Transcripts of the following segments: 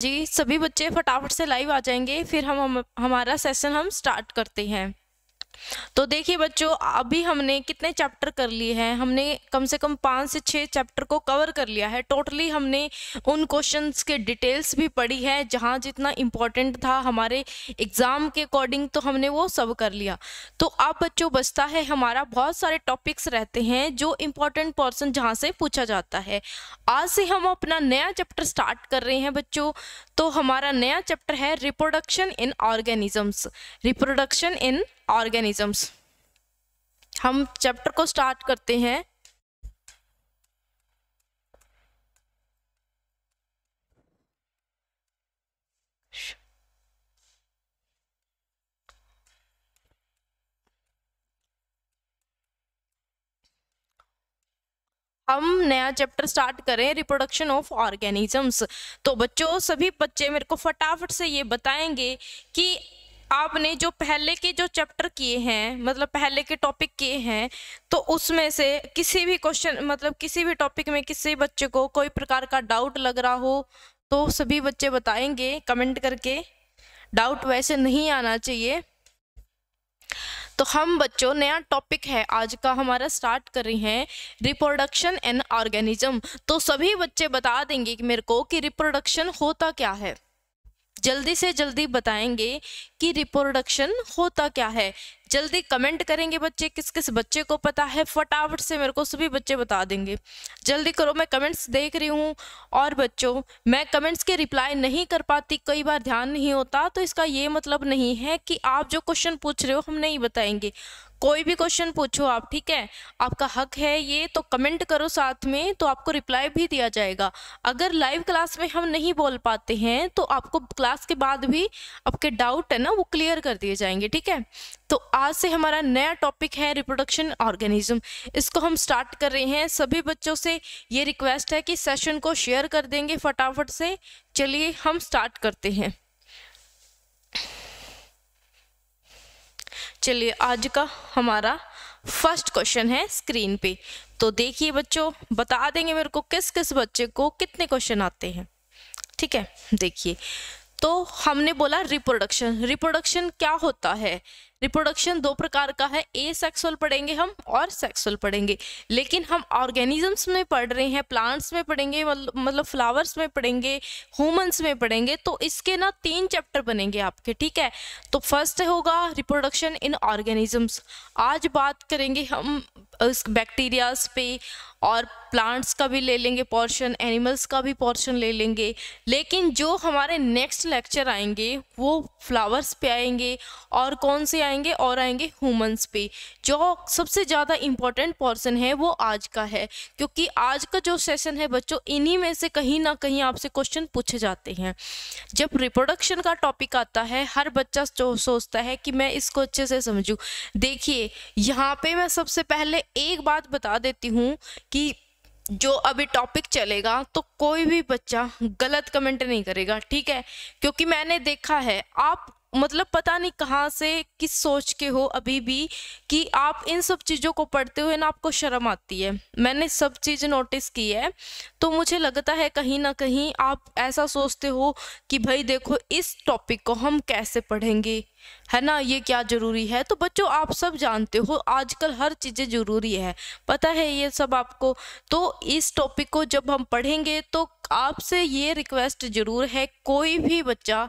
जी सभी बच्चे फटाफट से लाइव आ जाएँगे फिर हम, हम हमारा सेशन हम स्टार्ट करते हैं। तो देखिए बच्चों, अभी हमने कितने चैप्टर कर लिए हैं? हमने कम से कम पाँच से छः चैप्टर को कवर कर लिया है। टोटली हमने उन क्वेश्चंस के डिटेल्स भी पढ़ी है, जहाँ जितना इम्पोर्टेंट था हमारे एग्ज़ाम के अकॉर्डिंग तो हमने वो सब कर लिया। तो अब बच्चों, बचता है हमारा, बहुत सारे टॉपिक्स रहते हैं जो इम्पोर्टेंट पर्सन जहाँ से पूछा जाता है। आज से हम अपना नया चैप्टर स्टार्ट कर रहे हैं बच्चों। तो हमारा नया चैप्टर है reproduction in organisms reproduction in organisms हम चैप्टर को स्टार्ट करते हैं। हम नया चैप्टर स्टार्ट करें रिप्रोडक्शन ऑफ़ ऑर्गेनिजम्स तो बच्चों, सभी बच्चे मेरे को फटाफट से ये बताएँगे कि आपने जो पहले के जो चैप्टर किए हैं मतलब पहले के टॉपिक किए हैं तो उसमें से किसी भी क्वेश्चन मतलब किसी भी टॉपिक में किसी बच्चे को कोई प्रकार का डाउट लग रहा हो तो सभी बच्चे बताएँगे कमेंट करके। डाउट वैसे नहीं आना चाहिए। तो हम बच्चों, नया टॉपिक है, आज का हमारा स्टार्ट कर रहे हैं रिप्रोडक्शन एंड ऑर्गेनिज्म तो सभी बच्चे बता देंगे कि मेरे को कि रिप्रोडक्शन होता क्या है। जल्दी से जल्दी बताएँगे कि रिप्रोडक्शन होता क्या है। जल्दी कमेंट करेंगे बच्चे, किस किस बच्चे को पता है? फटाफट से मेरे को सभी बच्चे बता देंगे। जल्दी करो, मैं कमेंट्स देख रही हूँ। और बच्चों, मैं कमेंट्स के रिप्लाई नहीं कर पाती, कई बार ध्यान नहीं होता तो इसका ये मतलब नहीं है कि आप जो क्वेश्चन पूछ रहे हो, हम नहीं बताएँगे। कोई भी क्वेश्चन पूछो आप, ठीक है? आपका हक है ये तो कमेंट करो साथ में तो आपको रिप्लाई भी दिया जाएगा। अगर लाइव क्लास में हम नहीं बोल पाते हैं तो आपको क्लास के बाद भी आपके डाउट है ना, वो क्लियर कर दिए जाएँगे, ठीक है? तो आज से हमारा नया टॉपिक है रिप्रोडक्शन ऑर्गेनिज्म इसको हम स्टार्ट कर रहे हैं। सभी बच्चों से ये रिक्वेस्ट है कि सेशन को शेयर कर देंगे फटाफट से। चलिए हम स्टार्ट करते हैं। चलिए आज का हमारा फ़र्स्ट क्वेश्चन है स्क्रीन पे। तो देखिए बच्चों, बता देंगे मेरे को किस किस बच्चे को कितने क्वेश्चन आते हैं। ठीक है? देखिए। तो हमने बोला रिप्रोडक्शन रिप्रोडक्शन क्या होता है? रिप्रोडक्शन दो प्रकार का है ए सेक्सुअल पढ़ेंगे हम और सेक्सुअल पढ़ेंगे। लेकिन हम ऑर्गेनिजम्स में पढ़ रहे हैं प्लांट्स में पढ़ेंगे मतलब फ्लावर्स में पढ़ेंगे ह्यूमंस में पढ़ेंगे तो इसके ना तीन चैप्टर बनेंगे आपके, ठीक है? तो फ़र्स्ट होगा रिप्रोडक्शन इन ऑर्गेनिजम्स आज बात करेंगे हम बैक्टीरियाज पे और प्लांट्स का भी ले लेंगे पोर्शन एनिमल्स का भी पोर्शन ले लेंगे। लेकिन जो हमारे नेक्स्ट लेक्चर आएँगे, वो फ्लावर्स पे आएँगे और कौन से आएँगे? और आएँगे ह्यूमंस पे। जो सबसे ज़्यादा इम्पोर्टेंट पोर्शन है, वो आज का है। क्योंकि आज का जो सेशन है बच्चों, इन्हीं में से कहीं ना कहीं आपसे क्वेश्चन पूछे जाते हैं। जब रिप्रोडक्शन का टॉपिक आता है, हर बच्चा सोचता है कि मैं इसको अच्छे से समझूँ। देखिए, यहाँ पे मैं सबसे पहले एक बात बता देती हूँ कि जो अभी टॉपिक चलेगा तो कोई भी बच्चा गलत कमेंट नहीं करेगा, ठीक है? क्योंकि मैंने देखा है, आप मतलब पता नहीं कहाँ से, किस सोच के हो अभी भी कि आप इन सब चीज़ों को पढ़ते हुए ना आपको शर्म आती है। मैंने सब चीज़ नोटिस की है तो मुझे लगता है कहीं ना कहीं आप ऐसा सोचते हो कि भाई देखो इस टॉपिक को हम कैसे पढ़ेंगे, है ना, ये क्या ज़रूरी है? तो बच्चों आप सब जानते हो आजकल हर चीज़ें ज़रूरी है, पता है ये सब आपको। तो इस टॉपिक को जब हम पढ़ेंगे तो आपसे ये रिक्वेस्ट ज़रूर है, कोई भी बच्चा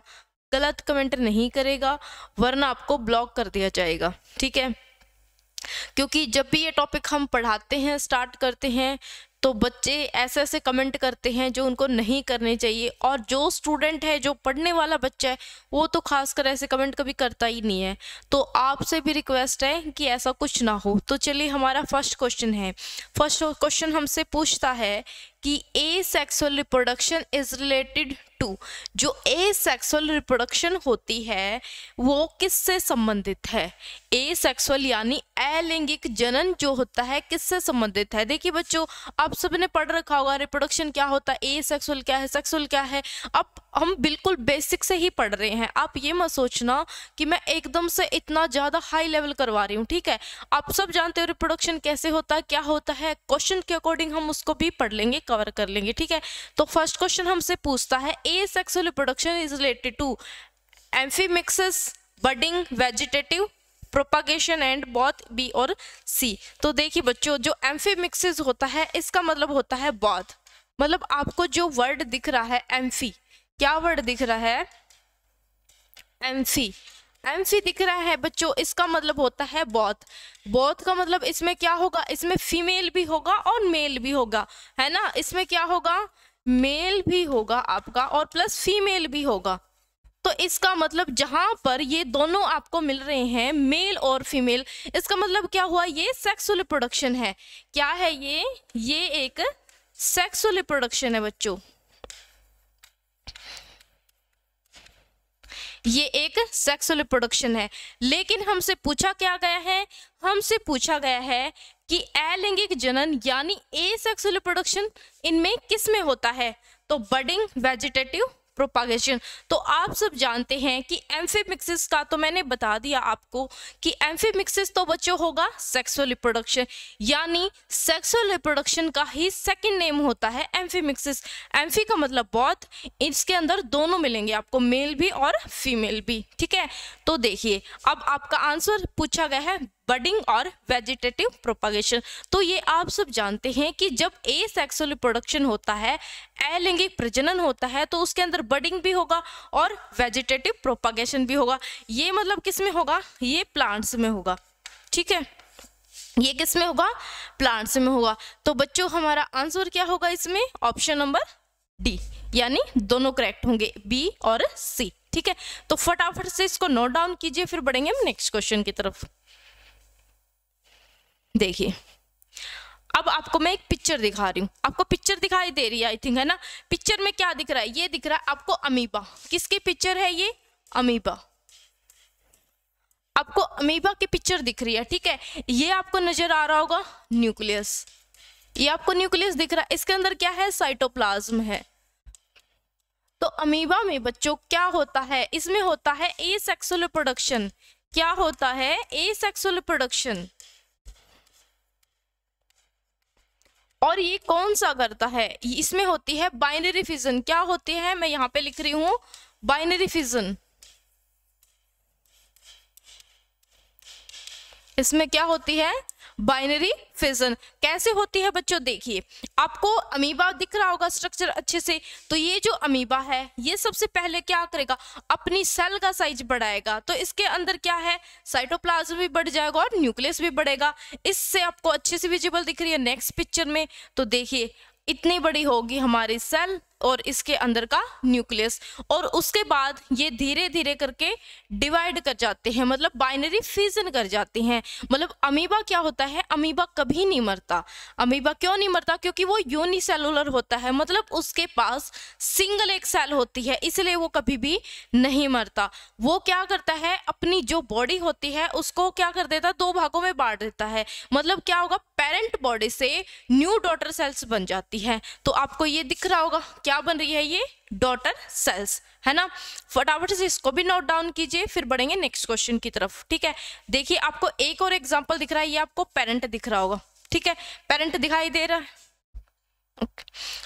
गलत कमेंट नहीं करेगा, वरना आपको ब्लॉक कर दिया जाएगा। ठीक है? क्योंकि जब भी ये टॉपिक हम पढ़ाते हैं स्टार्ट करते हैं तो बच्चे ऐसे ऐसे कमेंट करते हैं जो उनको नहीं करने चाहिए। और जो स्टूडेंट है, जो पढ़ने वाला बच्चा है, वो तो खासकर ऐसे कमेंट कभी करता ही नहीं है। तो आपसे भी रिक्वेस्ट है कि ऐसा कुछ ना हो। तो चलिए, हमारा फ़र्स्ट क्वेश्चन है। फ़र्स्ट क्वेश्चन हमसे पूछता है कि asexual reproduction is related to, जो ए सेक्सुअल रिप्रोडक्शन होती है, वो किससे संबंधित है? ए सेक्सुअल यानी अलैंगिक जनन जो होता है, किससे संबंधित है? देखिए बच्चों, आप सबने पढ़ रखा होगा रिप्रोडक्शन क्या होता है? ए सेक्सुअल क्या है? सेक्सुअल क्या है? अब हम बिल्कुल बेसिक से ही पढ़ रहे हैं। आप ये मत सोचना कि मैं एकदम से इतना ज़्यादा हाई लेवल करवा रही हूँ, ठीक है? आप सब जानते हो रिप्रोडक्शन कैसे होता है, क्या होता है। क्वेश्चन के अकॉर्डिंग हम उसको भी पढ़ लेंगे कवर कर लेंगे, ठीक है? तो फ़र्स्ट क्वेश्चन हमसे पूछता है asexual reproduction is related to amphimixis budding vegetative propagation and both B और सी तो देखिए बच्चों, जो एम्फीमिक्सिस होता है, इसका मतलब होता है बॉथ मतलब आपको जो वर्ड दिख रहा है एम्फी क्या वर्ड दिख रहा है? एम्फी एम्फी दिख रहा है बच्चों, इसका मतलब होता है बौथ बौथ का मतलब इसमें क्या होगा? इसमें फीमेल भी होगा और मेल भी होगा, है ना? इसमें क्या होगा? मेल भी होगा आपका और प्लस फीमेल भी होगा. तो इसका मतलब जहाँ पर ये दोनों आपको मिल रहे हैं मेल और फीमेल इसका मतलब क्या हुआ? ये सेक्सुअल प्रोडक्शन है. क्या है ये? ये एक सेक्सुअल प्रोडक्शन है बच्चों. ये एक सेक्सुअल रिप्रोडक्शन है। लेकिन हमसे पूछा क्या गया है? हमसे पूछा गया है कि अलैंगिक जनन यानी ए सेक्सुअल रिप्रोडक्शन इनमें किसमें होता है? तो बडिंग वेजिटेटिव प्रोपागेशन तो आप सब जानते हैं कि एम्फीमिक्सिस का तो मैंने बता दिया आपको कि एम्फीमिक्सिस तो बच्चों होगा सेक्सुअल रिप्रोडक्शन यानी सेक्सुअल रिप्रोडक्शन का ही सेकंड नेम होता है एम्फीमिक्सिस एम्फी का मतलब बहुत इसके अंदर दोनों मिलेंगे आपको मेल भी और फीमेल भी, ठीक है? तो देखिए, अब आपका आंसर पूछा गया है बडिंग और वेजिटेटिव प्रोपागेशन तो ये आप सब जानते हैं कि जब ए सेक्सुअल प्रोडक्शन होता है, अलैंगिक प्रजनन होता है तो उसके अंदर बडिंग भी होगा और वेजिटेटिव प्रोपागेशन भी होगा। ये मतलब किसमें होगा? ये प्लांट्स में होगा। ठीक है? ये किसमें होगा? प्लांट्स में होगा। तो बच्चों, हमारा आंसर क्या होगा इसमें? ऑप्शन नंबर डी यानी दोनों करेक्ट होंगे बी और सी ठीक है? तो फटाफट से इसको नोट डाउन कीजिए, फिर बढ़ेंगे हम नेक्स्ट क्वेश्चन की तरफ़। देखिए। अब आपको मैं एक पिक्चर दिखा रही हूँ। आपको पिक्चर दिखाई दे रही है आई थिंक है ना? पिक्चर में क्या दिख रहा है? ये दिख रहा है आपको अमीबा किसकी पिक्चर है ये? अमीबा आपको अमीबा की पिक्चर दिख रही है, ठीक है? ये आपको नज़र आ रहा होगा न्यूक्लियस ये आपको न्यूक्लियस दिख रहा है। इसके अंदर क्या है? साइटोप्लाज्म है। तो अमीबा में बच्चों, क्या होता है? इसमें होता है ए सेक्सुअल प्रोडक्शन क्या होता है? ए सेक्सुअल प्रोडक्शन और ये कौन सा करता है? इसमें होती है बाइनरी फिजन क्या होती है? मैं यहाँ पे लिख रही हूँ बाइनरी फिजन इसमें क्या होती है? Binary fission. कैसे होती है बच्चों, देखिए, आपको अमीबा दिख रहा होगा स्ट्रक्चर अच्छे से तो ये जो अमीबा है, ये सबसे पहले क्या करेगा? अपनी सेल का साइज़ बढ़ाएगा। तो इसके अंदर क्या है? साइटोप्लाज्म भी बढ़ जाएगा और न्यूक्लियस भी बढ़ेगा। इससे आपको अच्छे से विजिबल दिख रही है नेक्स्ट पिक्चर में। तो देखिए, इतनी बड़ी होगी हमारी सेल और इसके अंदर का न्यूक्लियस और उसके बाद ये धीरे धीरे करके डिवाइड कर जाते हैं मतलब बाइनरी फिजन कर जाते हैं. मतलब अमीबा क्या होता है? अमीबा कभी नहीं मरता. अमीबा क्यों नहीं मरता? क्योंकि वो यूनिसेलुलर होता है. मतलब उसके पास सिंगल एक सेल होती है, इसलिए वो कभी भी नहीं मरता. वो क्या करता है? अपनी जो बॉडी होती है, उसको क्या कर देता? है दो भागों में बांट देता है. मतलब क्या होगा? पेरेंट बॉडी से न्यू डॉटर सेल्स बन जाती है. तो आपको ये दिख रहा होगा क्या बन रही है ये? डॉटर सेल्स है ना? फटाफट से इसको भी नोट डाउन कीजिए, फिर बढ़ेंगे नेक्स्ट क्वेश्चन की तरफ़, ठीक है? देखिए, आपको एक और एग्ज़ाम्पल दिख रहा है, ये आपको पेरेंट दिख रहा होगा, ठीक है? पेरेंट दिखाई दे रहा है।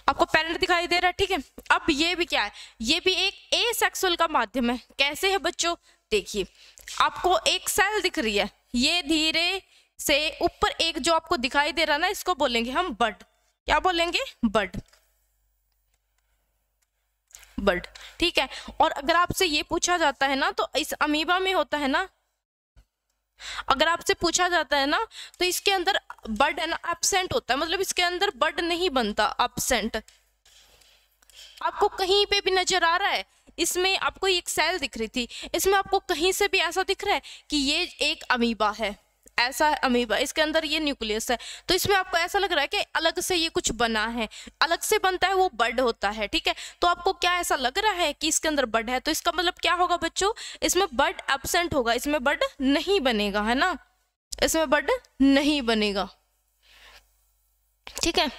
आपको पेरेंट दिखाई दे रहा है, ठीक है? अब ये भी क्या है? ये भी एक ए सेक्सुअल का माध्यम है। कैसे है बच्चों? देखिए, आपको एक सेल दिख रही है। ये धीरे से ऊपर एक जो आपको दिखाई दे रहा है ना, इसको बोलेंगे हम बड। क्या बोलेंगे? बड। बर्ड ठीक है? और अगर आपसे ये पूछा जाता है ना तो इस अमीबा में होता है ना? अगर आपसे पूछा जाता है ना तो इसके अंदर बर्ड है ना एबसेंट होता है। मतलब इसके अंदर बर्ड नहीं बनता एबसेंट आपको कहीं पे भी नज़र आ रहा है, इसमें आपको एक सेल दिख रही थी। इसमें आपको कहीं से भी ऐसा दिख रहा है कि ये एक अमीबा है। ऐसा है अमीबा, इसके अंदर ये न्यूक्लियस है। तो इसमें आपको ऐसा लग रहा है कि अलग से ये कुछ बना है, अलग से बनता है, वो बर्ड होता है, ठीक है? तो आपको क्या ऐसा लग रहा है कि इसके अंदर बर्ड है? तो इसका मतलब क्या होगा बच्चों? इसमें बर्ड एबसेंट होगा, इसमें बर्ड नहीं बनेगा, है ना? इसमें बर्ड नहीं बनेगा। ठीक है?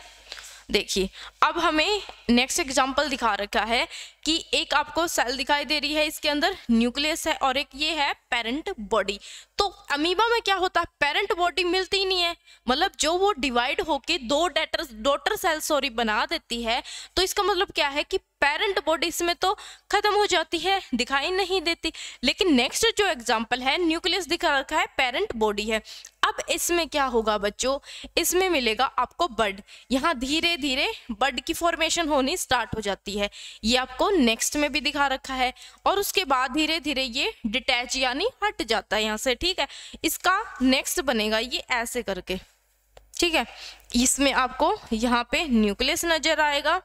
देखिए, अब हमें नेक्स्ट एग्ज़ाम्पल दिखा रखा है कि एक आपको सेल दिखाई दे रही है, इसके अंदर न्यूक्लियस है और एक ये है पेरेंट बॉडी तो अमीबा में क्या होता? है पेरेंट बॉडी मिलती ही नहीं है। मतलब जो वो डिवाइड होके दो डेटर डॉटर सेल सॉरी बना देती है तो इसका मतलब क्या है कि पेरेंट बॉडी इसमें तो खत्म हो जाती है, दिखाई नहीं देती। लेकिन नेक्स्ट जो एग्ज़ाम्पल है न्यूक्लियस दिखा रखा है पेरेंट बॉडी है। अब इसमें क्या होगा बच्चों? इसमें मिलेगा आपको बर्ड यहाँ धीरे धीरे बर्ड की फॉर्मेशन होनी स्टार्ट हो जाती है। ये आपको नेक्स्ट में भी दिखा रखा है और उसके बाद धीरे धीरे ये डिटैच यानी हट जाता है यहाँ से, ठीक है? इसका नेक्स्ट बनेगा ये ऐसे करके, ठीक है? इसमें आपको यहाँ पे न्यूक्लियस नज़र आएगा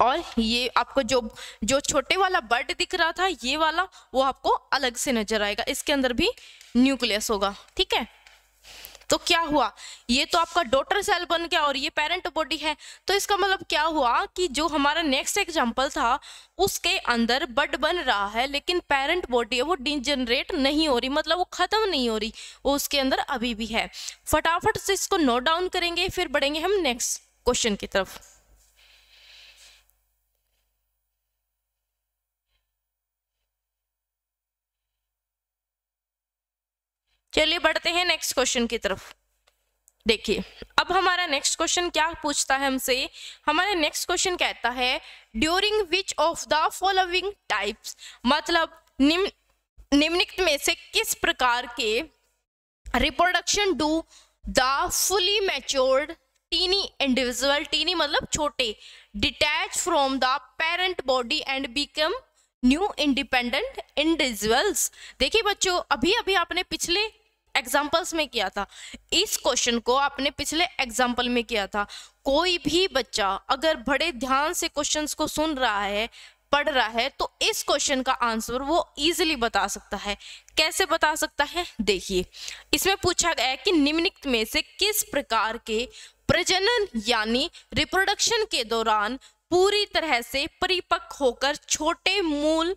और ये आपको जो जो छोटे वाला बर्ड दिख रहा था, ये वाला वो आपको अलग से नज़र आएगा। इसके अंदर भी न्यूक्लियस होगा, ठीक है? तो क्या हुआ? ये तो आपका डॉटर सेल बन गया और ये पेरेंट बॉडी है। तो इसका मतलब क्या हुआ कि जो हमारा नेक्स्ट एग्ज़ाम्पल था, उसके अंदर बड बन रहा है, लेकिन पेरेंट बॉडी है, वो डिजनरेट नहीं हो रही मतलब वो खत्म नहीं हो रही, वो उसके अंदर अभी भी है। फटाफट से इसको नोट डाउन करेंगे, फिर बढ़ेंगे हम नेक्स्ट क्वेश्चन की तरफ़। चलिए बढ़ते हैं नेक्स्ट क्वेश्चन की तरफ़। देखिए, अब हमारा नेक्स्ट क्वेश्चन क्या पूछता है हमसे? हमारा नेक्स्ट क्वेश्चन कहता है during which of the following types मतलब निम्न निम्नलिखित में से किस प्रकार के reproduction do the fully matured teeny individual teeny मतलब छोटे detach from the parent body and become new independent individuals देखिए बच्चों, अभी अभी आपने पिछले एग्जाम्पल्स में किया था। इस क्वेश्चन को आपने पिछले एग्ज़ाम्पल में किया था। कोई भी बच्चा अगर बड़े ध्यान से क्वेश्चंस को सुन रहा है, पढ़ रहा है तो इस क्वेश्चन का आंसर वो इजीली बता सकता है। कैसे बता सकता है? देखिए, इसमें पूछा गया है कि निम्नलिखित में से किस प्रकार के प्रजनन यानी रिप्रोडक्शन के दौरान पूरी तरह से परिपक्व होकर छोटे मूल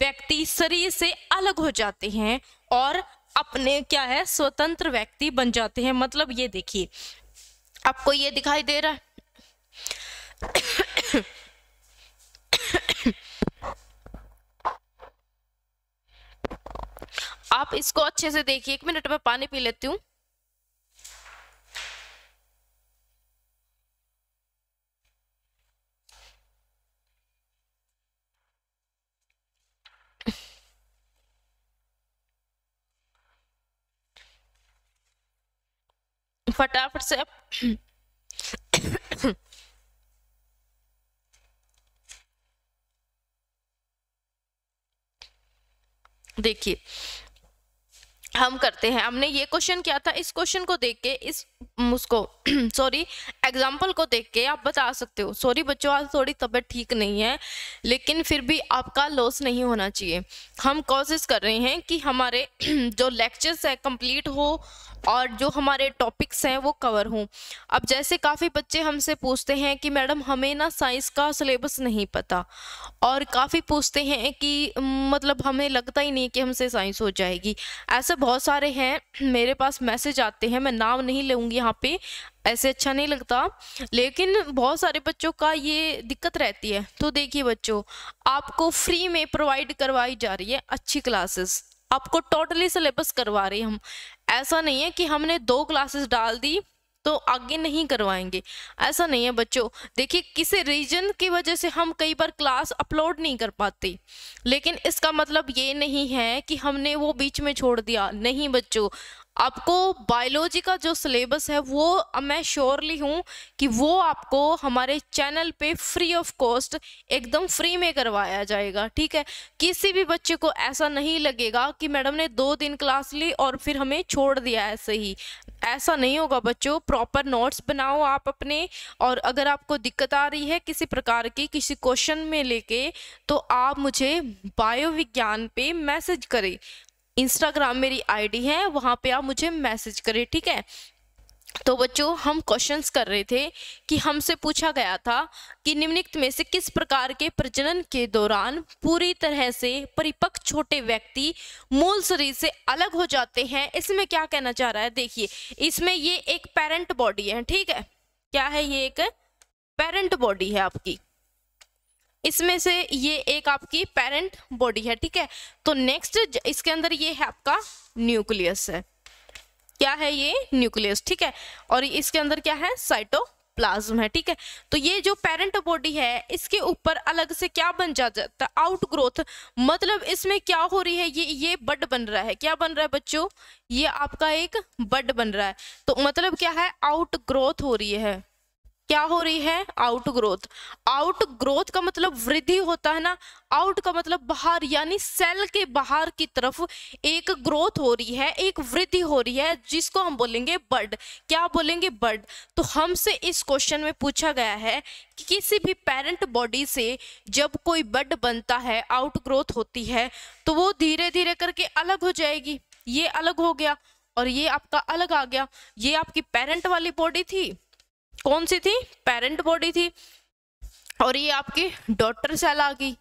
व्यक्ति शरीर से अलग हो जाते हैं और अपने क्या है, स्वतंत्र व्यक्ति बन जाते हैं। मतलब ये देखिए, आपको ये दिखाई दे रहा है। आप इसको अच्छे से देखिए। एक मिनट में पानी पी लेती हूँ। फटाफट से। अब देखिए, हम करते हैं। हमने ये क्वेश्चन किया था, इस क्वेश्चन को देख के, इस उसको सॉरी एग्ज़ाम्पल को देख के आप बता सकते हो। सॉरी बच्चों, आज थोड़ी तबीयत ठीक नहीं है, लेकिन फिर भी आपका लॉस नहीं होना चाहिए। हम कोशिश कर रहे हैं कि हमारे, जो लेक्चर्स है कंप्लीट हो और जो हमारे टॉपिक्स हैं, वो कवर हों। अब जैसे काफ़ी बच्चे हमसे पूछते हैं कि मैडम, हमें ना साइंस का सिलेबस नहीं पता और काफ़ी पूछते हैं कि मतलब हमें लगता ही नहीं कि हमसे साइंस हो जाएगी। ऐसे बहुत सारे हैं, मेरे पास मैसेज आते हैं, मैं नाम नहीं लूँगी यहाँ पे ऐसे अच्छा नहीं लगता। लेकिन बहुत सारे बच्चों का ये दिक्कत रहती है। तो देखिए बच्चों, आपको फ्री में प्रोवाइड करवाई जा रही है अच्छी क्लासेस आपको टोटली सिलेबस करवा रहे हम। ऐसा नहीं है कि हमने दो क्लासेस डाल दी तो आगे नहीं करवाएँगे। ऐसा नहीं है बच्चों। देखिए, किसी रीजन की वजह से हम कई बार क्लास अपलोड नहीं कर पाते। लेकिन इसका मतलब ये नहीं है कि हमने वो बीच में छोड़ दिया। नहीं बच्चों आपको बायोलॉजी का जो सिलेबस है, वो मैं श्योरली हूँ कि वो आपको हमारे चैनल पे फ्री ऑफ़ कॉस्ट एकदम फ्री में करवाया जाएगा, ठीक है? किसी भी बच्चे को ऐसा नहीं लगेगा कि मैडम ने दो दिन क्लास ली और फिर हमें छोड़ दिया ऐसे ही। ऐसा नहीं होगा बच्चों प्रॉपर नोट्स बनाओ आप अपने और अगर आपको दिक्कत आ रही है किसी प्रकार की, किसी क्वेश्चन में लेके तो आप मुझे बायो विज्ञान पे मैसेज करें। इंस्टाग्राम मेरी आईडी है, वहाँ पे आप मुझे मैसेज करें ठीक है? तो बच्चों, हम क्वेश्चंस कर रहे थे कि हमसे पूछा गया था कि निम्नलिखित में से किस प्रकार के प्रजनन के दौरान पूरी तरह से परिपक्व छोटे व्यक्ति मूल शरीर से अलग हो जाते हैं। इसमें क्या कहना चाह रहा है? देखिए, इसमें ये एक पेरेंट बॉडी है, ठीक है? क्या है ये एक पेरेंट बॉडी है आपकी? इसमें से ये एक आपकी पेरेंट बॉडी है, ठीक है? तो नेक्स्ट इसके अंदर ये है आपका न्यूक्लियस है। क्या है ये? न्यूक्लियस ठीक है? और इसके अंदर क्या है? साइटो प्लाज्म है, ठीक है? तो ये जो पेरेंट बॉडी है, इसके ऊपर अलग से क्या बन जाता है? आउट ग्रोथ मतलब इसमें क्या हो रही है? ये ये बड बन रहा है। क्या बन रहा है बच्चों? ये आपका एक बड बन रहा है। तो मतलब क्या है? आउट ग्रोथ हो रही है। क्या हो रही है? आउट ग्रोथ आउट ग्रोथ का मतलब वृद्धि होता है ना? आउट का मतलब बाहर, यानी सेल के बाहर की तरफ़ एक ग्रोथ हो रही है, एक वृद्धि हो रही है, जिसको हम बोलेंगे बर्ड। क्या बोलेंगे बर्ड? तो हमसे इस क्वेश्चन में पूछा गया है कि किसी भी पेरेंट बॉडी से जब कोई बर्ड बनता है आउट ग्रोथ होती है तो वो धीरे धीरे करके अलग हो जाएगी। ये अलग हो गया और ये आपका अलग आ गया। ये आपकी पेरेंट वाली बॉडी थी? कौन सी थी? पेरेंट बॉडी थी। और ये आपकी डॉटर सेल आ गई।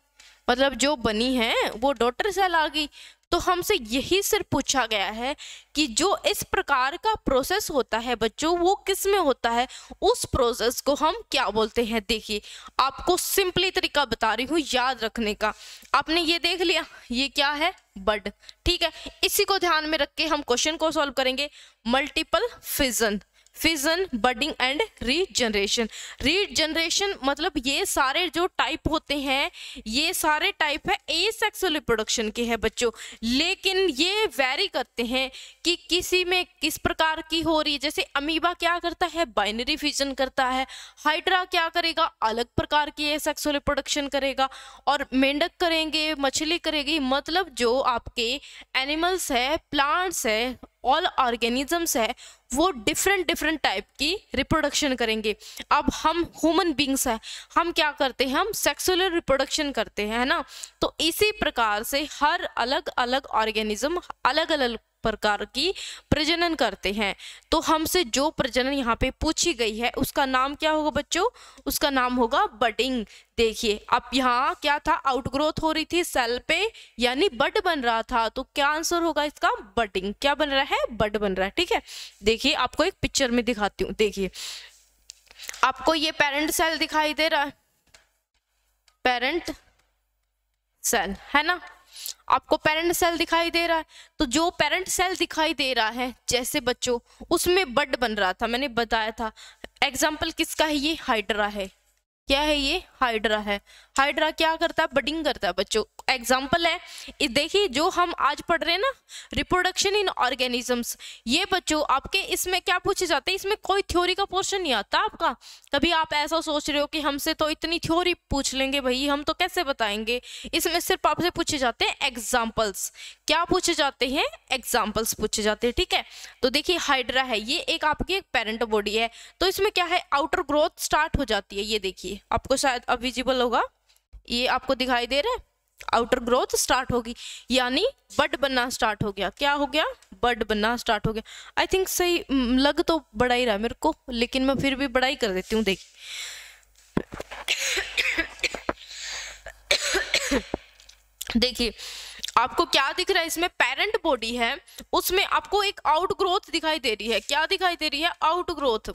मतलब जो बनी है, वो डॉटर सेल आ गई। तो हमसे यही सिर्फ़ पूछा गया है कि जो इस प्रकार का प्रोसेस होता है बच्चों, वो किसमें होता है? उस प्रोसेस को हम क्या बोलते हैं? देखिए, आपको सिंपली तरीका बता रही हूँ याद रखने का। आपने ये देख लिया, ये क्या है? बर्ड ठीक है, इसी को ध्यान में रख के हम क्वेश्चन को सॉल्व करेंगे। Multiple fission fission budding and regeneration regeneration मतलब ये सारे जो टाइप होते हैं, ये सारे टाइप है ए सेक्सुअल रिप्रोडक्शन के हैं बच्चों। लेकिन ये वेरी करते हैं कि किसी में किस प्रकार की हो रही है। जैसे अमीबा क्या करता है? बाइनरी फिजन करता है। हाइड्रा क्या करेगा? अलग प्रकार की ए सेक्सुअल रिप्रोडक्शन करेगा। और मेंढक करेंगे, मछली करेगी। मतलब जो आपके एनिमल्स है प्लांट्स है ऑल ऑर्गेनिजम्स है, वो डिफरेंट डिफरेंट टाइप की रिप्रोडक्शन करेंगे। अब हम ह्यूमन बींग्स हैं, हम क्या करते हैं, हम सेक्सुअल रिप्रोडक्शन करते हैं, है ना? तो इसी प्रकार से हर अलग अलग ऑर्गेनिज्म अलग अलग प्रकार की प्रजनन करते हैं। तो हमसे जो प्रजनन यहाँ पे पूछी गई है, उसका नाम क्या होगा बच्चों? उसका नाम होगा बडिंग। देखिए, अब यहाँ क्या था? आउटग्रोथ हो रही थी सेल पे, यानी बड बन रहा था। तो क्या आंसर होगा इसका? बडिंग। क्या बन रहा है? बड बन रहा है, ठीक है? देखिए, आपको एक पिक्चर में दिखाती हूँ। देखिए, आपको ये पेरेंट सेल दिखाई दे रहा है। पेरेंट सेल है ना? आपको पेरेंट सेल दिखाई दे रहा है। तो जो पेरेंट सेल दिखाई दे रहा है, जैसे बच्चों, उसमें बड बन रहा था, मैंने बताया था। एग्ज़ाम्पल किसका है ये? हाइड्रा है। क्या है ये? हाइड्रा है। हाइड्रा क्या करता है? बडिंग करता है बच्चों। एग्ज़ाम्पल है। देखिए, जो हम आज पढ़ रहे हैं ना रिप्रोडक्शन इन ऑर्गेनिजम्स ये बच्चों, आपके इसमें क्या पूछे जाते हैं? इसमें कोई थ्योरी का पोर्शन नहीं आता आपका। कभी आप ऐसा सोच रहे हो कि हमसे तो इतनी थ्योरी पूछ लेंगे भाई, हम तो कैसे बताएँगे? इसमें सिर्फ़ आपसे पूछे जाते हैं एग्जाम्पल्स क्या पूछे जाते हैं? एग्जाम्पल्स पूछे जाते हैं, ठीक है? तो देखिए हाइड्रा है, ये एक आपकी एक पेरेंट बॉडी है। तो इसमें क्या है? आउटर ग्रोथ स्टार्ट हो जाती है, ये देखिए। आपको शायद अब विजिबल होगा। ये आपको दिखाई दे रहा है। आउटर ग्रोथ स्टार्ट होगी। यानी बड बनना स्टार्ट हो गया। क्या हो गया? बड बनना स्टार्ट हो गया। आई थिंक सही लग तो बड़ा ही रहा मेरे को, लेकिन मैं फिर भी बड़ा ही कर देती हूँ देखिए देखिए, आपको क्या दिख रहा है? इसमें पेरेंट बॉडी है, उसमें आपको एक आउट ग्रोथ दिखाई दे रही है। क्या दिखाई दे रही है? आउट ग्रोथ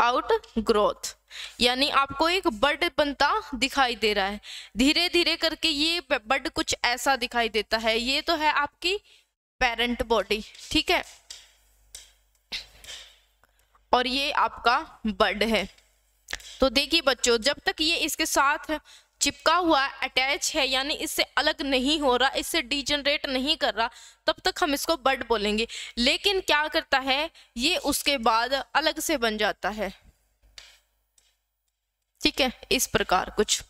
आउट ग्रोथ यानी आपको एक बर्ड बनता दिखाई दे रहा है। धीरे धीरे करके ये बर्ड कुछ ऐसा दिखाई देता है। ये तो है आपकी पेरेंट बॉडी ठीक है? और ये आपका बर्ड है। तो देखिए बच्चों, जब तक ये इसके साथ चिपका हुआ अटैच है, यानी इससे अलग नहीं हो रहा, इससे डिजनरेट नहीं कर रहा, तब तक हम इसको बर्ड बोलेंगे। लेकिन क्या करता है, ये उसके बाद अलग से बन जाता है। ठीक है? इस प्रकार कुछ।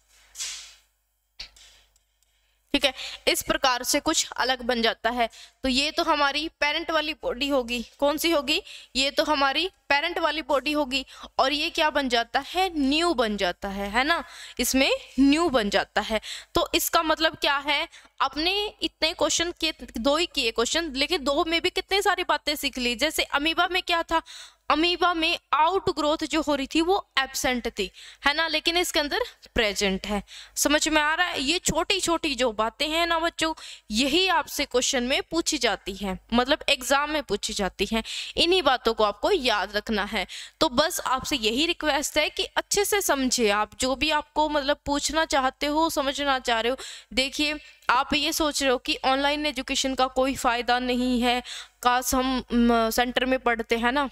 ठीक है? इस प्रकार से कुछ अलग बन जाता है। तो ये तो हमारी पेरेंट वाली बॉडी होगी। कौन सी होगी? ये तो हमारी पेरेंट वाली बॉडी होगी। और ये क्या बन जाता है? न्यू बन जाता है है ना? इसमें न्यू बन जाता है। तो इसका मतलब क्या है? अपने इतने क्वेश्चन के दो ही किए क्वेश्चन लेकिन दो में भी कितने सारी बातें सीख ली। जैसे अमीबा में क्या था? अमीबा में आउट ग्रोथ जो हो रही थी वो एबसेंट थी है ना लेकिन इसके अंदर प्रेजेंट है समझ में आ रहा है ये छोटी छोटी जो बातें हैं ना बच्चों यही आपसे क्वेश्चन में पूछी जाती हैं मतलब एग्ज़ाम में पूछी जाती हैं इन्हीं बातों को आपको याद रखना है तो बस आपसे यही रिक्वेस्ट है कि अच्छे से समझे आप जो भी आपको मतलब पूछना चाहते हो समझना चाह रहे हो देखिए आप ये सोच रहे हो कि ऑनलाइन एजुकेशन का कोई फ़ायदा नहीं है काश हम सेंटर में पढ़ते हैं ना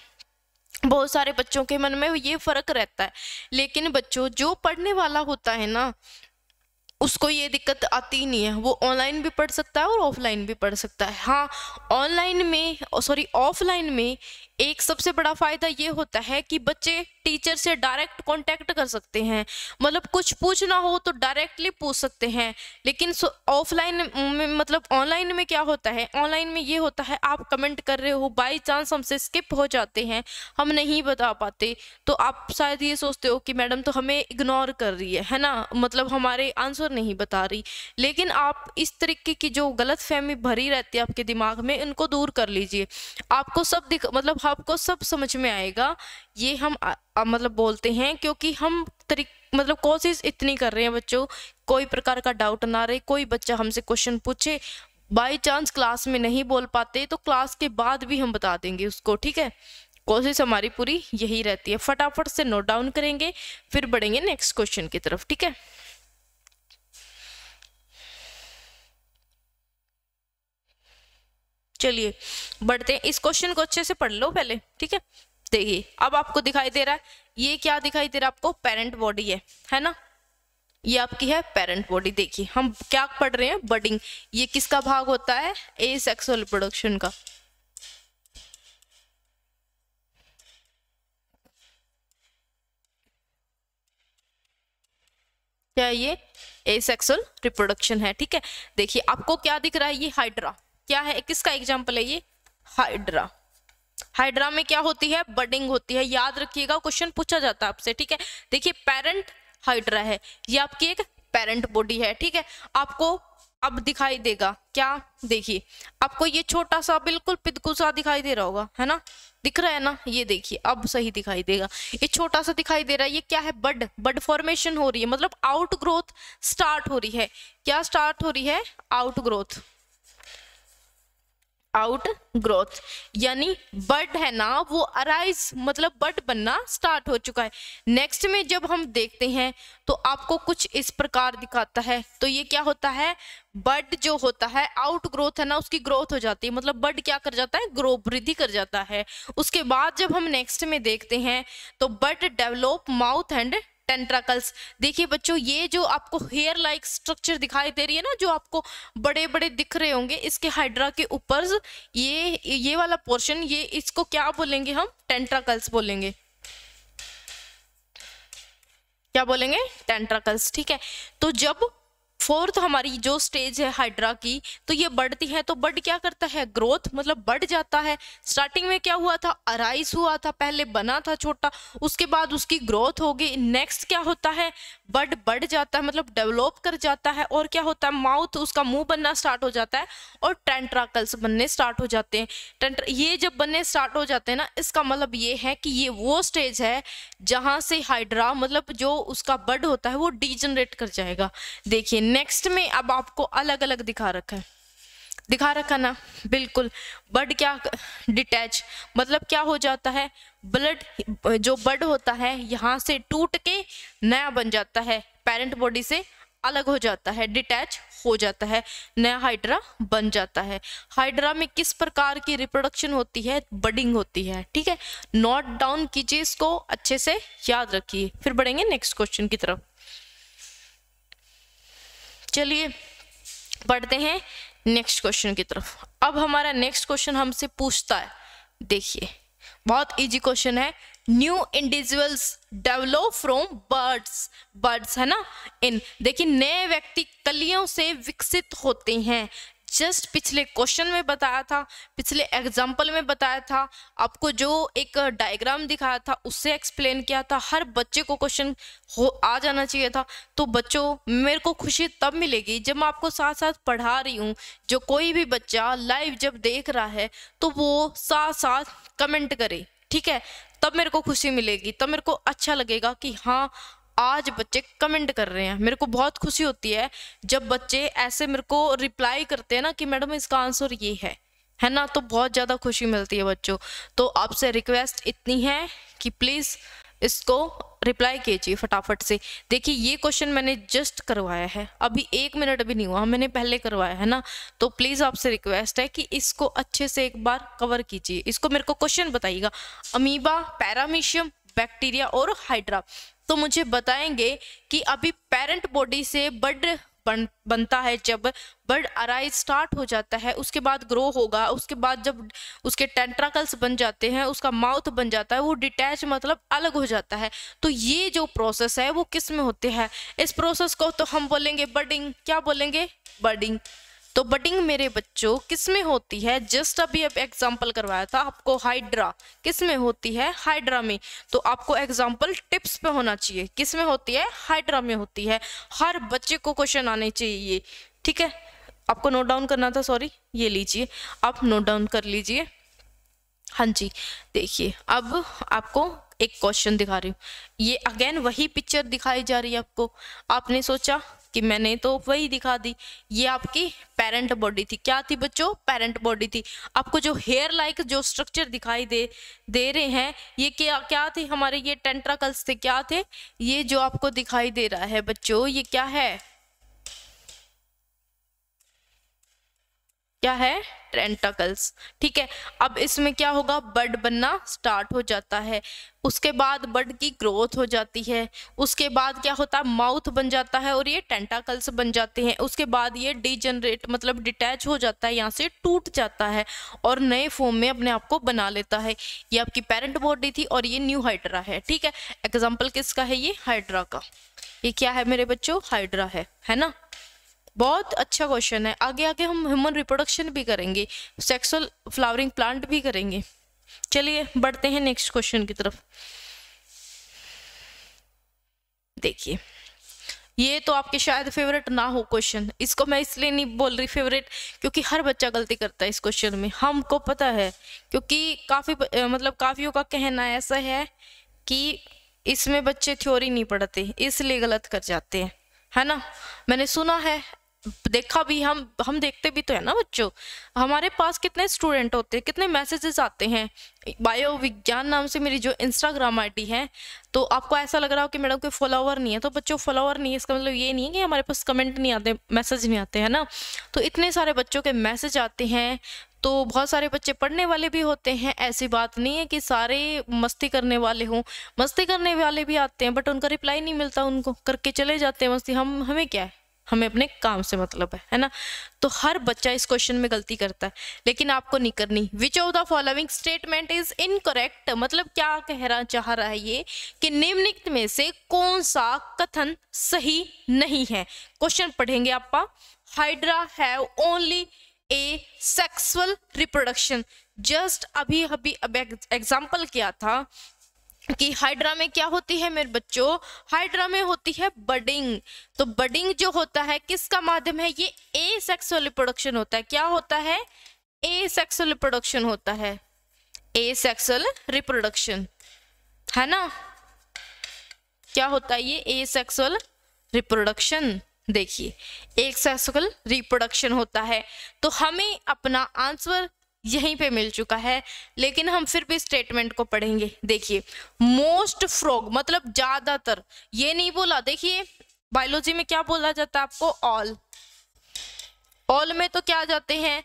बहुत सारे बच्चों के मन में ये फ़र्क रहता है। लेकिन बच्चों, जो पढ़ने वाला होता है ना, उसको ये दिक्कत आती नहीं है। वो ऑनलाइन भी पढ़ सकता है और ऑफलाइन भी पढ़ सकता है। हाँ ऑनलाइन में सॉरी ऑफलाइन में एक सबसे बड़ा फ़ायदा ये होता है कि बच्चे टीचर से डायरेक्ट कांटेक्ट कर सकते हैं। मतलब कुछ पूछना हो तो डायरेक्टली पूछ सकते हैं। लेकिन ऑफलाइन में मतलब ऑनलाइन में क्या होता है? ऑनलाइन में ये होता है, आप कमेंट कर रहे हो बाई चांस हमसे स्किप हो जाते हैं, हम नहीं बता पाते। तो आप शायद ये सोचते हो कि मैडम तो हमें इग्नोर कर रही है है ना? मतलब हमारे आंसर नहीं बता रही। लेकिन आप इस तरीके की जो गलत फहमी भरी रहती है आपके दिमाग में, इनको दूर कर लीजिए। आपको सब दिख मतलब आपको सब समझ में आएगा ये हम आ, आ, मतलब बोलते हैं क्योंकि हम तरीक मतलब कोशिश इतनी कर रहे हैं बच्चों कोई प्रकार का डाउट ना रहे कोई बच्चा हमसे क्वेश्चन पूछे बाई चांस क्लास में नहीं बोल पाते तो क्लास के बाद भी हम बता देंगे उसको ठीक है? कोशिश हमारी पूरी यही रहती है फटाफट से नोट डाउन करेंगे फिर बढ़ेंगे नेक्स्ट क्वेश्चन की तरफ़ ठीक है? चलिए, बढ़ते हैं। इस क्वेश्चन को अच्छे से पढ़ लो पहले, ठीक है? देखिए, अब आपको दिखाई दे रहा है, ये क्या दिखाई दे रहा है आपको? पेरेंट बॉडी है है ना? ये आपकी है पेरेंट बॉडी देखिए, हम क्या पढ़ रहे हैं? बडिंग ये किसका भाग होता है? ए सेक्सुअल प्रोडक्शन का। क्या ये? ए सेक्सुअल रिप्रोडक्शन है, ठीक है? देखिए, आपको क्या दिख रहा है? ये हाइड्रा क्या है? किसका एग्ज़ाम्पल है ये? हाइड्रा हाइड्रा में क्या होती है? बडिंग होती है। याद रखिएगा क्वेश्चन पूछा जाता है आपसे ठीक है? देखिए पेरेंट हाइड्रा है। ये आपकी एक पेरेंट बॉडी है ठीक है? आपको अब दिखाई देगा। क्या? देखिए आपको ये छोटा सा बिल्कुल पिदकू सा दिखाई दे रहा होगा है ना? दिख रहा है ना? ये देखिए अब सही दिखाई देगा। ये छोटा सा दिखाई दे रहा है। ये क्या है? बड बड फॉर्मेशन हो रही है। मतलब आउट ग्रोथ स्टार्ट हो रही है। क्या स्टार्ट हो रही है? आउट ग्रोथ आउट ग्रोथ यानी बर्ड है ना, वो अराइज मतलब बर्ड बनना स्टार्ट हो चुका है। नेक्स्ट में जब हम देखते हैं तो आपको कुछ इस प्रकार दिखाता है। तो ये क्या होता है? बर्ड जो होता है आउट ग्रोथ है ना, उसकी ग्रोथ हो जाती है। मतलब बर्ड क्या कर जाता है? ग्रो वृद्धि कर जाता है। उसके बाद जब हम नेक्स्ट में देखते हैं तो bud develop mouth and tentacles देखिए बच्चों, ये जो आपको हेयर लाइक स्ट्रक्चर दिखाई दे रही है ना, जो आपको बड़े बड़े दिख रहे होंगे, इसके हाइड्रा के ऊपर ये ये वाला पोर्शन ये इसको क्या बोलेंगे हम? टेंट्राकल्स बोलेंगे। क्या बोलेंगे? टेंट्राकल्स ठीक है? तो जब फोर्थ हमारी जो स्टेज है हाइड्रा की तो ये बढ़ती है तो बड क्या करता है? ग्रोथ मतलब बढ़ जाता है। स्टार्टिंग में क्या हुआ था? अराइज हुआ था, पहले बना था छोटा, उसके बाद उसकी ग्रोथ हो गई नेक्स्ट क्या होता है? बड बढ़ जाता है मतलब डेवलप कर जाता है, और क्या होता है? माउथ, उसका मुँह बनना स्टार्ट हो जाता है, और टेंट्राकल्स बनने स्टार्ट हो जाते हैं। टेंट्र, ये जब बनने स्टार्ट हो जाते हैं ना, इसका मतलब ये है कि ये वो स्टेज है, जहाँ से हाइड्रा मतलब जो उसका बड होता है, वो डीजनरेट कर जाएगा। देखिए नेक्स्ट में अब आपको अलग अलग दिखा रखा है। दिखा रखा ना? बिल्कुल। बड क्या डिटैच मतलब क्या हो जाता है? ब्लड, जो बड होता है, यहाँ से टूट के नया बन जाता है। पेरेंट बॉडी से अलग हो जाता है डिटैच हो जाता है, नया हाइड्रा बन जाता है। हाइड्रा में किस प्रकार की रिप्रोडक्शन होती है? बडिंग होती है, ठीक है? नोट डाउन कीजिए इसको, अच्छे से याद रखिए। फिर बढ़ेंगे नेक्स्ट क्वेश्चन की तरफ़। चलिए पढ़ते हैं नेक्स्ट क्वेश्चन की तरफ़। अब हमारा नेक्स्ट क्वेश्चन हमसे पूछता है। देखिए, बहुत इजी क्वेश्चन है। New individuals develop from buds buds है ना? इन देखिए, नए व्यक्ति कलियों से विकसित होते हैं। जस्ट पिछले क्वेश्चन में बताया था, पिछले एग्ज़ाम्पल में बताया था। आपको जो एक डायग्राम दिखाया था, उससे एक्सप्लेन किया था। हर बच्चे को क्वेश्चन हो, आ जाना चाहिए था। तो बच्चों, मेरे को खुशी तब मिलेगी जब मैं आपको साथ साथ पढ़ा रही हूँ। जो कोई भी बच्चा लाइव जब देख रहा है तो वो साथ साथ कमेंट करे, ठीक है? तब मेरे को खुशी मिलेगी, तब मेरे को अच्छा लगेगा कि हाँ आज बच्चे कमेंट कर रहे हैं। मेरे को बहुत खुशी होती है जब बच्चे ऐसे मेरे को रिप्लाई करते हैं ना कि, मैडम, इसका आंसर ये है। है ना? तो बहुत ज़्यादा खुशी मिलती है बच्चों। तो आपसे रिक्वेस्ट इतनी है कि प्लीज़ इसको रिप्लाई कीजिए फटाफट से। देखिए, ये क्वेश्चन मैंने जस्ट करवाया है। अभी एक मिनट भी नहीं हुआ, मैंने पहले करवाया है ना? तो प्लीज़ आपसे रिक्वेस्ट है कि इसको अच्छे से एक बार कवर कीजिए। इसको मेरे को क्वेश्चन बताइएगा। अमीबा, पैरामीशियम बैक्टीरिया और हाइड्रा तो मुझे बताएँगे कि अभी पेरेंट बॉडी से बर्ड बन, बनता है जब बर्ड अराइज स्टार्ट हो जाता है, उसके बाद ग्रो होगा, उसके बाद जब उसके टेंट्राकल्स बन जाते हैं, उसका माउथ बन जाता है, वो डिटैच मतलब अलग हो जाता है। तो ये जो प्रोसेस है, वो किसमें होते हैं? इस प्रोसेस को तो हम बोलेंगे बर्डिंग क्या बोलेंगे? बर्डिंग तो बडिंग मेरे बच्चों, किसमें होती है? जस्ट अभी अब एग्ज़ाम्पल करवाया था आपको हाइड्रा किसमें होती है? हाइड्रा में. तो आपको एग्ज़ाम्पल टिप्स पे होना चाहिए। किसमें होती है? हाइड्रा में होती है। हर बच्चे को क्वेश्चन आने चाहिए। ठीक है? आपको नोट डाउन करना था सॉरी ये लीजिए। आप नोट डाउन कर लीजिए। हाँ जी। देखिए, अब आपको एक क्वेश्चन दिखा रही हूँ। ये अगेन वही पिक्चर दिखाई जा रही है आपको। आपने सोचा कि मैंने तो वही दिखा दी। ये आपकी पेरेंट बॉडी थी। क्या थी बच्चों? पेरेंट बॉडी थी। आपको जो हेयर लाइक जो स्ट्रक्चर दिखाई दे दे रहे हैं, ये क्या क्या थे हमारे? ये टेंट्राकल्स थे। क्या थे? ये जो आपको दिखाई दे रहा है बच्चों, ये क्या है? क्या है? टेंटाकल्स ठीक है? अब इसमें क्या होगा? बर्ड बनना स्टार्ट हो जाता है। उसके बाद बर्ड की ग्रोथ हो जाती है। उसके बाद क्या होता? है माउथ बन जाता है और ये टेंटाकल्स बन जाते हैं। उसके बाद ये डिजनरेट मतलब डिटैच हो जाता है। यहाँ से टूट जाता है और नए फॉर्म में अपने आप को बना लेता है। ये आपकी पेरेंट बॉडी थी और ये न्यू हाइड्रा है। ठीक है? एग्ज़ाम्पल किसका है ये? हाइड्रा का। ये क्या है मेरे बच्चों? हाइड्रा है। है ना? बहुत अच्छा क्वेश्चन है। आगे आगे हम ह्यूमन रिप्रोडक्शन भी करेंगे सेक्सुअल फ्लावरिंग प्लांट भी करेंगे। चलिए, बढ़ते हैं नेक्स्ट क्वेश्चन की तरफ़। देखिए, ये तो आपके शायद फेवरेट ना हो क्वेश्चन इसको मैं इसलिए नहीं बोल रही फेवरेट क्योंकि हर बच्चा गलती करता है इस क्वेश्चन में। हमको पता है, क्योंकि काफ़ी मतलब काफ़ियों का कहना ऐसा है कि इसमें बच्चे थ्योरी नहीं पढ़ते, इसलिए गलत कर जाते हैं। है ना? मैंने सुना है देखा भी, हम हम देखते भी तो है ना बच्चों। हमारे पास कितने स्टूडेंट होते हैं, कितने मैसेजेस आते हैं। बायो विज्ञान नाम से मेरी जो इंस्टाग्राम आईडी है तो आपको ऐसा लग रहा हो कि मैडम कोई फॉलोवर नहीं है तो बच्चों फॉलोवर नहीं है, इसका मतलब ये नहीं है कि हमारे पास कमेंट नहीं आते मैसेज नहीं आते, हैं ना? तो इतने सारे बच्चों के मैसेज आते हैं तो बहुत सारे बच्चे पढ़ने वाले भी होते हैं। ऐसी बात नहीं है कि सारे मस्ती करने वाले हों। मस्ती करने वाले भी आते हैं बट उनका रिप्लाई नहीं मिलता उनको, करके चले जाते हैं मस्ती। हम, हमें क्या है? हमें अपने काम से मतलब है है ना? तो हर बच्चा इस क्वेश्चन में गलती करता है। लेकिन आपको नहीं करनी। Which of the following statement is incorrect मतलब क्या कहना चाह रहा है ये कि निम्नलिखित में से कौन सा कथन सही नहीं है? क्वेश्चन पढ़ेंगे आप। Hydra have only asexual reproduction just अभी अभी एग्ज़ाम्पल किया था कि हाइड्रा में क्या होती है मेरे बच्चों? हाइड्रा में होती है बडिंग। तो बडिंग जो होता है, किसका माध्यम है? ये ए सेक्सुअल रिप्रोडक्शन होता है। क्या होता है? ए सेक्सुअल रिप्रोडक्शन होता है। Asexual reproduction. है ना? क्या होता है ये? Asexual reproduction. देखिए एक सेक्सुअल रिप्रोडक्शन होता है। तो हमें अपना आंसर यहीं पे मिल चुका है, लेकिन हम फिर भी स्टेटमेंट को पढ़ेंगे। देखिए मोस्ट फ्रॉग मतलब ज़्यादातर, ये नहीं बोला, देखिए बायोलॉजी में क्या बोला जाता है आपको? ऑल ऑल में तो क्या जाते हैं?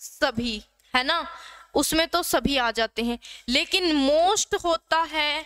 सभी, है ना? उसमें तो सभी आ जाते हैं। लेकिन मोस्ट होता है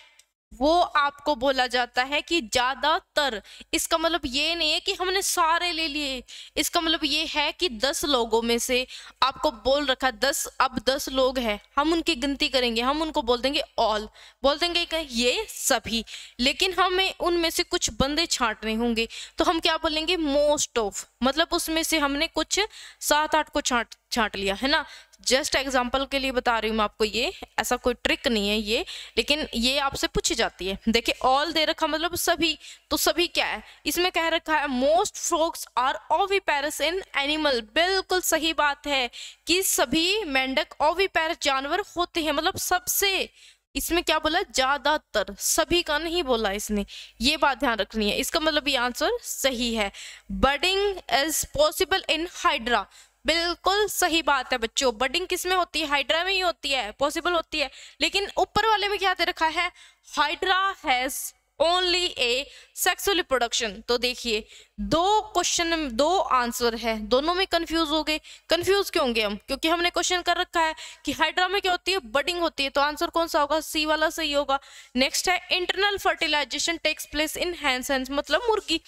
वो आपको बोला जाता है कि ज़्यादातर, इसका मतलब ये नहीं है कि हमने सारे ले लिए। इसका मतलब ये है कि दस लोगों में से आपको बोल रखा दस, अब दस लोग हैं, हम उनकी गिनती करेंगे, हम उनको बोल देंगे ऑल बोल देंगे कि ये सभी, लेकिन हमें उनमें से कुछ बंदे छांटने होंगे तो हम क्या बोलेंगे? मोस्ट ऑफ़ मतलब उसमें से हमने कुछ सात, आठ को छांट छांट लिया, है ना? जस्ट एग्ज़ाम्पल के लिए बता रही हूँ मैं आपको ये। ऐसा कोई ट्रिक नहीं है ये, लेकिन ये आपसे पूछी जाती है। देखिए ऑल दे रखा मतलब सभी तो सभी क्या है? इसमें कह रखा है most frogs are oviparous in animal बिल्कुल सही बात है कि सभी मेंढक ओविपेरस जानवर होते हैं। मतलब सबसे, इसमें क्या बोला? ज़्यादातर, सभी का नहीं बोला इसने। ये बात ध्यान रखनी है। इसका मतलब ये आंसर सही है। Budding is possible in hydra बिल्कुल सही बात है बच्चों। बडिंग किसमें होती है? हाइड्रा में ही होती है पॉसिबल होती है। लेकिन ऊपर वाले में क्या दे रखा है? Hydra has only asexual reproduction तो देखिए, दो क्वेश्चन दो आंसर है। दोनों में कंफ्यूज हो गए। कंफ्यूज क्यों होंगे हम? क्योंकि हमने क्वेश्चन कर रखा है कि हाइड्रा में क्या होती है? बडिंग होती है। तो आंसर कौन सा होगा? सी वाला सही होगा। नेक्स्ट है internal fertilization takes place in hens मतलब मुर्गी।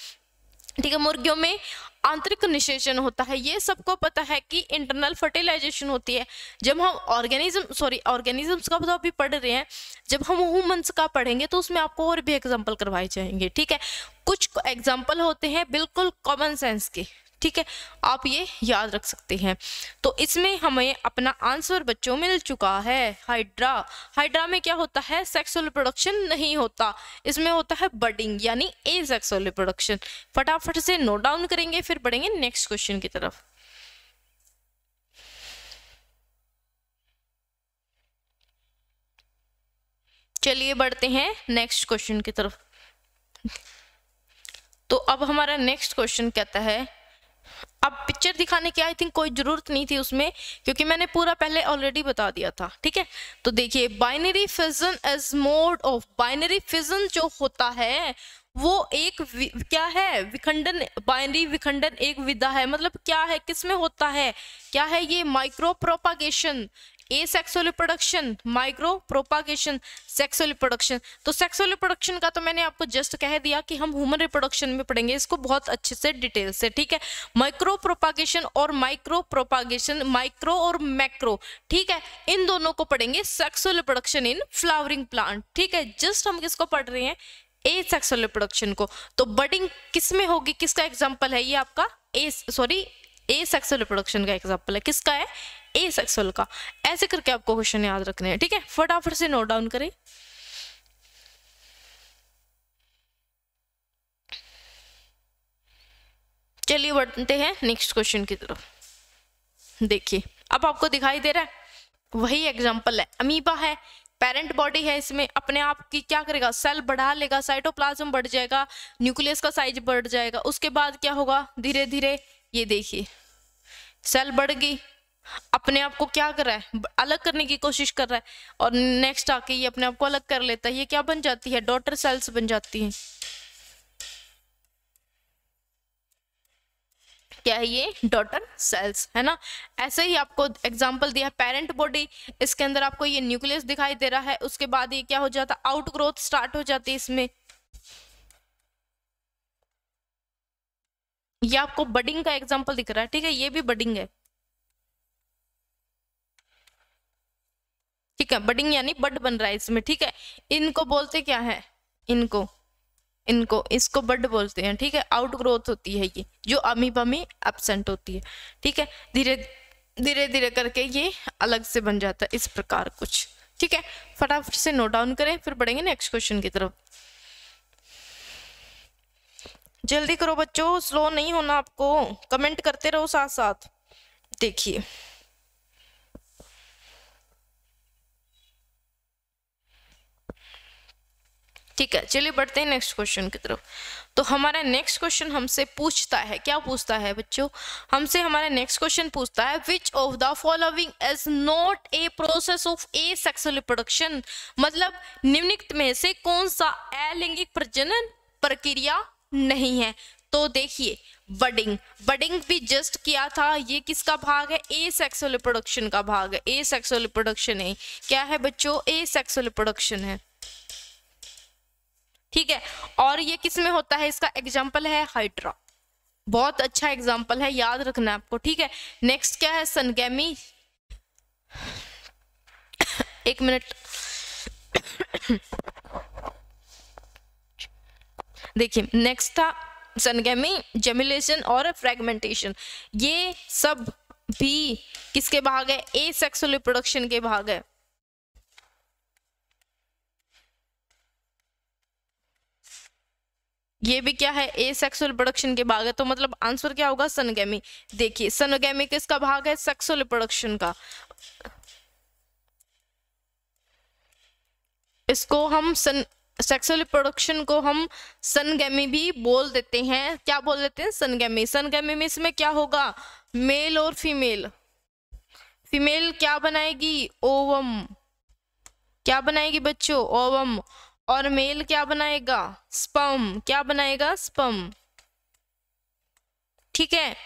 ठीक है, मुर्गियों में आंतरिक निषेचन होता है। ये सबको पता है कि इंटरनल फर्टिलाइजेशन होती है। जब हम ऑर्गेनिज्म सॉरी ऑर्गेनिजम्स का तो अभी पढ़ रहे हैं, जब हम ह्यूमंस का पढ़ेंगे तो उसमें आपको और भी एग्ज़ाम्पल करवाए जाएँगे, ठीक है? कुछ एग्ज़ाम्पल होते हैं बिल्कुल कॉमन सेंस के। ठीक है? आप ये याद रख सकते हैं। तो इसमें हमें अपना आंसर बच्चों मिल चुका है। हाइड्रा। हाइड्रा में क्या होता है? सेक्सुअल प्रोडक्शन नहीं होता। इसमें होता है बडिंग यानी ए सेक्सुअल प्रोडक्शन फटाफट से नोट डाउन करेंगे, फिर बढ़ेंगे नेक्स्ट क्वेश्चन की तरफ़। चलिए बढ़ते हैं नेक्स्ट क्वेश्चन की तरफ़। तो अब हमारा नेक्स्ट क्वेश्चन कहता है अब पिक्चर दिखाने की आई थिंक कोई ज़रूरत नहीं थी उसमें, क्योंकि मैंने पूरा पहले ऑलरेडी बता दिया था, ठीक है? तो देखिए binary fission as mode of binary fission जो होता है, वो एक क्या है? विखंडन बाइनरी विखंडन एक विधा है। मतलब क्या है? किसमें होता है? क्या है ये micro propagation asexual reproduction micro propagation sexual reproduction तो सेक्सुअल रिप्रोडक्शन का तो मैंने आपको जस्ट कह दिया कि हम ह्यूमन रिप्रोडक्शन में पढ़ेंगे, इसको बहुत अच्छे से डिटेल से, ठीक है? माइक्रो प्रोपागेशन और माइक्रो प्रोपागेशन माइक्रो और मैक्रो ठीक है? इन दोनों को पढ़ेंगे sexual reproduction in flowering plant ठीक है? जस्ट हम किसको पढ़ रहे हैं? ए सेक्सुअल रिप्रोडक्शन को। तो बडिंग किसमें होगी? किसका एग्ज़ाम्पल है ये आपका? ए सॉरी ए सेक्सुअल रिप्रोडक्शन का एग्ज़ाम्पल है। किसका है? ए सेक्सुअल का। ऐसे करके आपको क्वेश्चन याद रखने हैं, ठीक है? फटाफट से नोट डाउन करें। चलिए बढ़ते हैं नेक्स्ट क्वेश्चन की तरफ़। देखिए, अब आपको दिखाई दे रहा है, वही एग्ज़ाम्पल है। अमीबा है पेरेंट बॉडी है इसमें। अपने आप की क्या करेगा? सेल बढ़ा लेगा साइटोप्लाज्म बढ़ जाएगा न्यूक्लियस का साइज़ बढ़ जाएगा। उसके बाद क्या होगा? धीरे धीरे ये देखिए। सेल बढ़ गई। अपने आप को क्या कर रहा है? अलग करने की कोशिश कर रहा है। और नेक्स्ट आके ये अपने आप को अलग कर लेता है। ये क्या बन जाती है? डॉटर सेल्स बन जाती हैं। क्या है ये? डॉटर सेल्स है ना? ऐसे ही आपको एग्जांपल दिया है पेरेंट बॉडी इसके अंदर आपको ये न्यूक्लियस दिखाई दे रहा है। उसके बाद ये क्या हो जाता? है आउट ग्रोथ स्टार्ट हो जाती है इसमें। ये आपको बडिंग का एग्जांपल दिख रहा है, ठीक है? ये भी बडिंग है। ठीक है बडिंग यानी बड बन रहा है इसमें, ठीक है? इनको बोलते क्या है? इनको इनको, इसको बड बोलते हैं, ठीक है? आउट ग्रोथ होती है ये, जो अमीबा में एबसेंट होती है, ठीक है? धीरे धीरे धीरे करके ये अलग से बन जाता है इस प्रकार कुछ, ठीक है? फटाफट से नोट डाउन करें, फिर बढ़ेंगे नेक्स्ट क्वेश्चन की तरफ़। जल्दी करो बच्चों स्लो नहीं होना आपको। कमेंट करते रहो साथ साथ देखिए। ठीक है, चलिए बढ़ते हैं नेक्स्ट क्वेश्चन की तरफ़। तो हमारा नेक्स्ट क्वेश्चन हमसे पूछता है। क्या पूछता है बच्चों? हमसे हमारा नेक्स्ट क्वेश्चन पूछता है which of the following is not a process of asexual reproduction मतलब निम्नलिखित में से कौन सा अलैंगिक प्रजनन प्रक्रिया नहीं है। तो देखिए बडिंग बडिंग भी जस्ट किया था, ये किसका भाग है? ए सेक्सुअल रिप्रोडक्शन का भाग है। ए सेक्सुअल रिप्रोडक्शन है क्या है बच्चों? ए सेक्सुअल रिप्रोडक्शन है। ठीक है? और ये किसमें होता है? इसका एग्ज़ाम्पल है हाइड्रा बहुत अच्छा एग्ज़ाम्पल है, याद रखना है आपको। ठीक है? नेक्स्ट क्या है? सनगैमी एक मिनट देखिए नेक्स्ट था सनगैमी जेमिलेशन और फ्रेगमेंटेशन ये सब भी किसके भाग है? ए सेक्सुअल रिप्रोडक्शन के भाग है। ये भी क्या है? ए सेक्सुअल प्रोडक्शन के भाग है। तो मतलब आंसर क्या होगा? सनगैमी देखिए सनगैमी किसका भाग है? सेक्सुअल प्रोडक्शन का। इसको हम सन सेक्सुअल रिप्रोडक्शन को हम सनगैमी भी बोल देते हैं। क्या बोल देते हैं? सनगैमी सनगैमी में इसमें क्या होगा? मेल और फीमेल फीमेल क्या बनाएगी? ओवम क्या बनाएगी बच्चों? ओवम और मेल क्या बनाएगा? स्पम क्या बनाएगा? स्पम ठीक है?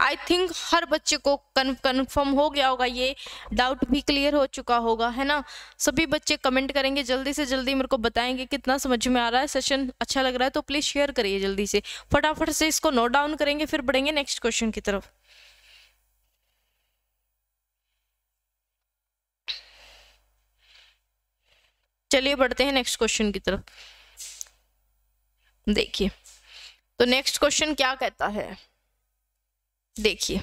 आई थिंक हर बच्चे को कन्फर्म हो गया होगा, ये डाउट भी क्लियर हो चुका होगा, है ना? सभी बच्चे कमेंट करेंगे, जल्दी से जल्दी मेरे को बताएँगे कितना समझ में आ रहा है सेशन अच्छा लग रहा है तो प्लीज़ शेयर करिए जल्दी से। फटाफट से इसको नोट डाउन करेंगे, फिर बढ़ेंगे नेक्स्ट क्वेश्चन की तरफ़। चलिए बढ़ते हैं नेक्स्ट क्वेश्चन की तरफ़। देखिए तो नेक्स्ट क्वेश्चन क्या कहता है? देखिए।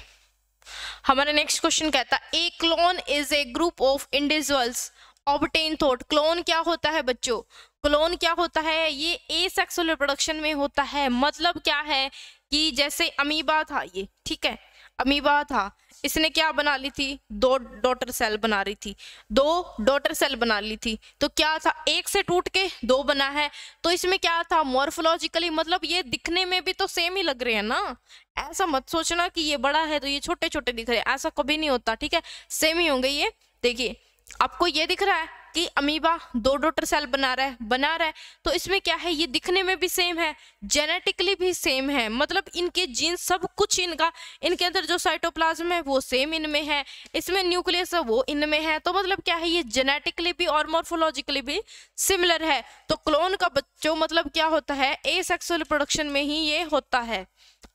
हमारा नेक्स्ट क्वेश्चन कहता है a clone is a group of individuals obtain thought clone क्या होता है बच्चों? क्लोन क्या होता है? ये ए सेक्सुअल रिप्रोडक्शन में होता है। मतलब क्या है? कि जैसे अमीबा था, ये ठीक है? अमीबा था। इसने क्या बना ली थी? दो डॉटर सेल बना रही थी। दो डॉटर सेल बना ली थी। तो क्या था? एक से टूट के दो बना है। तो इसमें क्या था? मॉर्फोलॉजिकली मतलब ये दिखने में भी तो सेम ही लग रहे हैं ना? ऐसा मत सोचना कि ये बड़ा है तो ये छोटे छोटे दिख रहे हैं। ऐसा कभी नहीं होता, ठीक है? सेम ही होंगे ये। देखिए, आपको ये दिख रहा है कि अमीबा दो डॉटर सेल बना रहा है, बना रहा है। तो इसमें क्या है? ये दिखने में भी सेम है जेनेटिकली भी सेम है। मतलब इनके जीन सब कुछ इनका, इनके अंदर जो साइटोप्लाज्म है, वो सेम इनमें है। इसमें न्यूक्लियस है, वो इनमें है। तो मतलब क्या है? ये जेनेटिकली भी और मॉर्फोलॉजिकली भी सिमिलर है। तो क्लोन का बच्चों मतलब क्या होता है? ए सेक्सुअल प्रोडक्शन में ही ये होता है।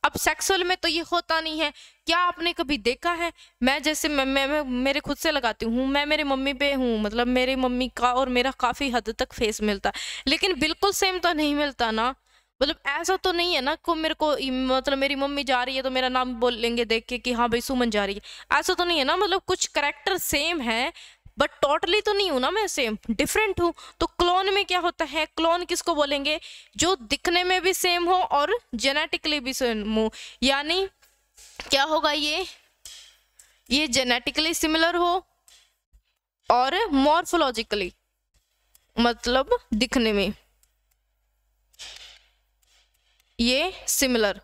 अब सेक्सुअल में तो ये होता नहीं है। क्या आपने कभी देखा है? मैं जैसे मैं, मैं, मैं मेरे खुद से लगाती हूँ मैं मेरी मम्मी पे हूँ मतलब मेरी मम्मी का और मेरा काफ़ी हद तक फेस मिलता लेकिन बिल्कुल सेम तो नहीं मिलता ना। मतलब ऐसा तो नहीं है ना को मेरे को मतलब मेरी मम्मी जा रही है तो मेरा नाम बोल लेंगे देख के कि हाँ भाई सुमन जा रही है। ऐसा तो नहीं है ना मतलब कुछ करेक्टर सेम है बट टोटली तो नहीं हूँ ना मैं सेम डिफरेंट हूँ। तो क्लोन में क्या होता है? क्लोन किसको बोलेंगे? जो दिखने में भी सेम हो और जेनेटिकली भी सेम हो। यानी क्या होगा ये? ये जेनेटिकली सिमिलर हो और मॉर्फोलॉजिकली मतलब दिखने में ये सिमिलर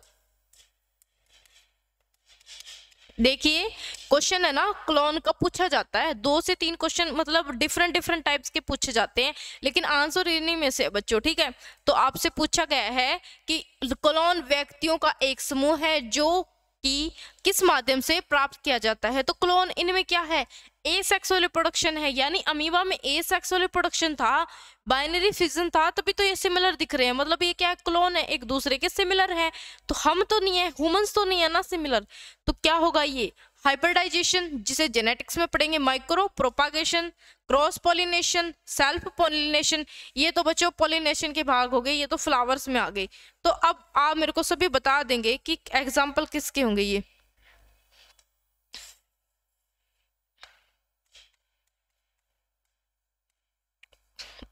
देखिए क्वेश्चन है ना क्लोन का पूछा जाता है। दो से तीन क्वेश्चन मतलब डिफरेंट डिफरेंट टाइप्स के पूछे जाते हैं, लेकिन आंसर इन्हीं में से बच्चों, ठीक है? तो आपसे पूछा गया है कि क्लोन व्यक्तियों का एक समूह है जो कि किस माध्यम से प्राप्त किया जाता है? तो क्लोन इनमें क्या है? ए सेक्सुअल रिप्रोडक्शन है, यानी अमीबा में ए सेक्सुअल रिप्रोडक्शन था बाइनरी फिजन था, तभी तो ये सिमिलर दिख रहे हैं। मतलब ये क्या क्लोन है, एक दूसरे के सिमिलर है। तो हम तो नहीं है ह्यूमंस तो नहीं है ना सिमिलर तो क्या होगा ये? हाइब्रिडाइजेशन जिसे जेनेटिक्स में पढ़ेंगे micro propagation cross pollination self pollination ये तो बच्चों पोलिनेशन के भाग हो गए, ये तो फ्लावर्स में आ गए। तो अब आप मेरे को सभी बता देंगे कि एग्ज़ाम्पल किसके होंगे ये?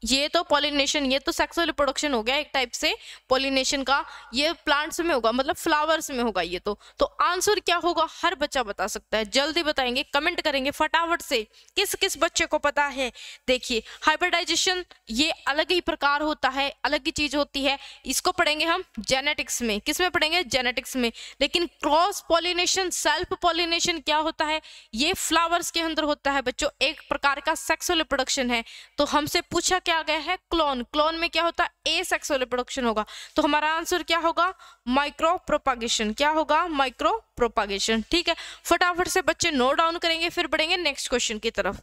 ये तो पॉलिनेशन ये तो सेक्सुअल रिप्रोडक्शन हो गया एक टाइप से पॉलिनेशन का, ये प्लांट्स में होगा मतलब फ्लावर्स में होगा ये तो। तो आंसर क्या होगा, हर बच्चा बता सकता है, जल्दी बताएँगे कमेंट करेंगे फटाफट से किस किस बच्चे को पता है। देखिए हाइब्रिडाइजेशन ये अलग ही प्रकार होता है, अलग ही चीज़ होती है, इसको पढ़ेंगे हम जेनेटिक्स में। किसमें पढ़ेंगे? जेनेटिक्स में। लेकिन क्रॉस पॉलिनेशन सेल्फ पॉलिनेशन क्या होता है? ये फ्लावर्स के अंदर होता है, बच्चों, एक प्रकार का सेक्सुअल रिप्रोडक्शन है। तो हमसे पूछा गया है? क्लोन। क्लोन में क्या होता? है ए सेक्सुअल रिप्रोडक्शन होगा। तो हमारा आंसर क्या होगा? माइक्रो प्रोपागेशन क्या होगा? माइक्रो प्रोपागेशन ठीक है? फटाफट से बच्चे नोट डाउन करेंगे, फिर बढ़ेंगे नेक्स्ट क्वेश्चन की तरफ़।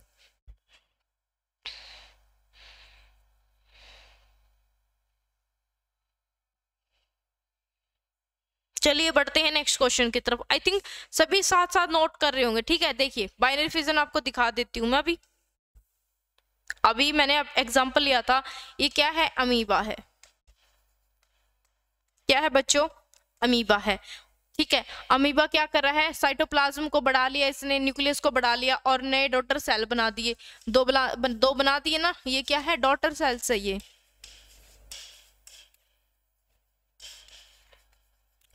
चलिए बढ़ते हैं नेक्स्ट क्वेश्चन की तरफ़। आई थिंक सभी साथ साथ नोट कर रहे होंगे। ठीक है? देखिए बाइनरी फिजन आपको दिखा देती हूँ मैं अभी। अभी मैंने एग्ज़ाम्पल लिया था, ये क्या है? अमीबा है। क्या है बच्चों? अमीबा है। ठीक है, अमीबा क्या कर रहा है? साइटोप्लाज्म को बढ़ा लिया, इसने न्यूक्लियस को बढ़ा लिया और नए डॉटर सेल बना दिए। दो बना दो बना दिए ना, ये क्या है? डॉटर सेल्स है ये।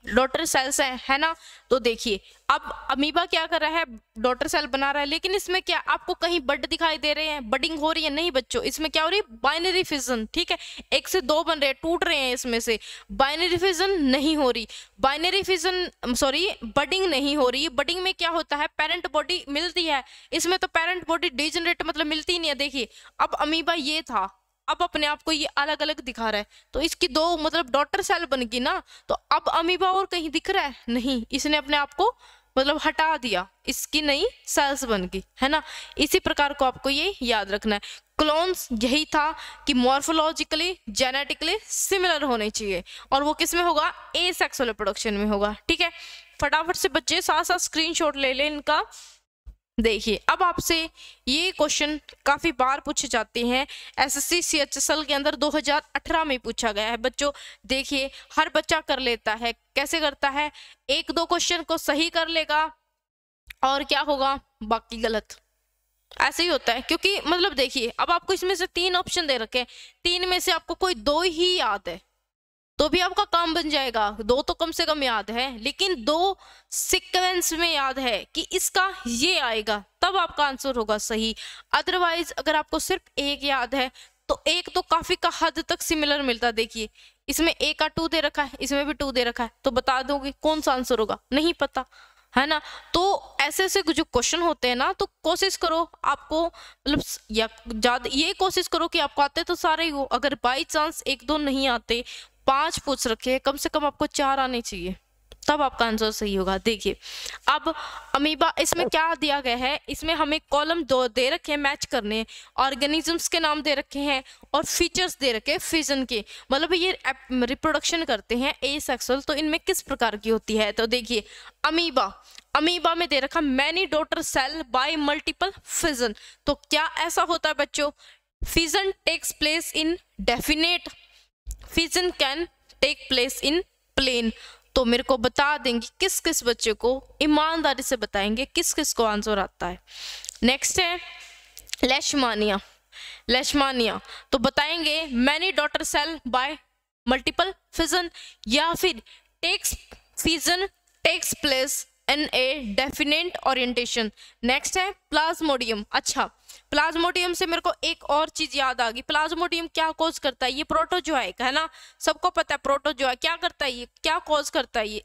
डॉटर सेल्स है है ना? तो देखिए, अब अमीबा क्या कर रहा है? डॉटर सेल बना रहा है, लेकिन इसमें क्या आपको कहीं बड दिखाई दे रहे हैं? बडिंग हो रही है? नहीं बच्चों, इसमें क्या हो रही है? बाइनरी फिजन, ठीक है? एक से दो बन रहे हैं, टूट रहे हैं इसमें से। बाइनरी फिजन नहीं हो रही। बाइनरी फिजन, सॉरी, बडिंग नहीं हो रही। बडिंग में क्या होता है? पेरेंट बॉडी मिलती है। इसमें तो पेरेंट बॉडी डिजनरेट मतलब मिलती नहीं है। देखिए, अब अमीबा ये था अब अपने आप को ये अलग अलग दिखा रहा है। तो इसकी दो मतलब डॉटर सेल बन गई ना तो अब अमीबा और कहीं दिख रहा है? नहीं, इसने अपने आप को मतलब हटा दिया। इसकी नई सेल्स बन गई, है ना? इसी प्रकार को आपको ये याद रखना है। क्लोन्स, यही था कि मॉर्फोलॉजिकली, जेनेटिकली सिमिलर होने चाहिए। और वो किसमें होगा? ए सेक्सुअल प्रोडक्शन में होगा, ठीक है? फटाफट से बच्चे साथ साथ स्क्रीनशॉट ले लें इनका। देखिए, अब आपसे ये क्वेश्चन काफ़ी बार पूछे जाते हैं। एसएससी सीएचएसएल के अंदर 2018 में पूछा गया है। बच्चों, देखिए, हर बच्चा कर लेता है। कैसे करता है? एक दो क्वेश्चन को सही कर लेगा और क्या होगा? बाकी गलत। ऐसे ही होता है, क्योंकि मतलब देखिए, अब आपको इसमें से तीन ऑप्शन दे रखे हैं। तीन में से आपको कोई दो ही याद है। तो भी आपका काम बन जाएगा। दो तो कम से कम याद है, लेकिन दो सिक्वेंस में याद है कि इसका ये आएगा, तब आपका आंसर होगा सही। अदरवाइज़ अगर आपको सिर्फ़ एक याद है तो एक तो काफ़ी का हद तक सिमिलर मिलता। देखिए, इसमें ए का टू दे रखा है, इसमें भी टू दे रखा है तो बता दोगे कौन सा आंसर होगा? नहीं पता, है ना? तो ऐसे ऐसे जो क्वेश्चन होते हैं ना तो कोशिश करो आपको मतलब या ज़्यादा, ये कोशिश करो कि आपको आते तो सारे ही हो। अगर बाई चांस एक दो नहीं आते पाँच पूछ रखे कम से कम आपको चार आने चाहिए। तब आपका आंसर सही होगा। देखिए, अब अमीबा, इसमें क्या दिया गया है? इसमें हमें कॉलम दो दे रखे हैं मैच करने। ऑर्गेनिजम्स के नाम दे रखे हैं और फीचर्स दे रखे हैं फिजन के। मतलब ये रिप्रोडक्शन करते हैं ए सेक्सुअल तो इनमें किस प्रकार की होती है? तो देखिए, अमीबा। अमीबा में दे रखा many daughter cell by multiple fission तो क्या ऐसा होता है बच्चों? Fission takes place in definite fission can take place in plane तो मेरे को बता देंगे किस किस बच्चे को ईमानदारी से बताएँगे किस किस को आंसर आता है। नेक्स्ट है लेशमानिया लेशमानिया तो बताएँगे many daughter cell by multiple fission या फिर takes fission takes place in a definite orientation next है प्लाज्मोडियम अच्छा प्लाज्मोडियम से मेरे को एक और चीज़ याद आ गई प्लाज्मोडियम क्या कॉज करता है ये प्रोटोजोइक है ना सबको पता है प्रोटोजोइक क्या करता है ये क्या कॉज करता है ये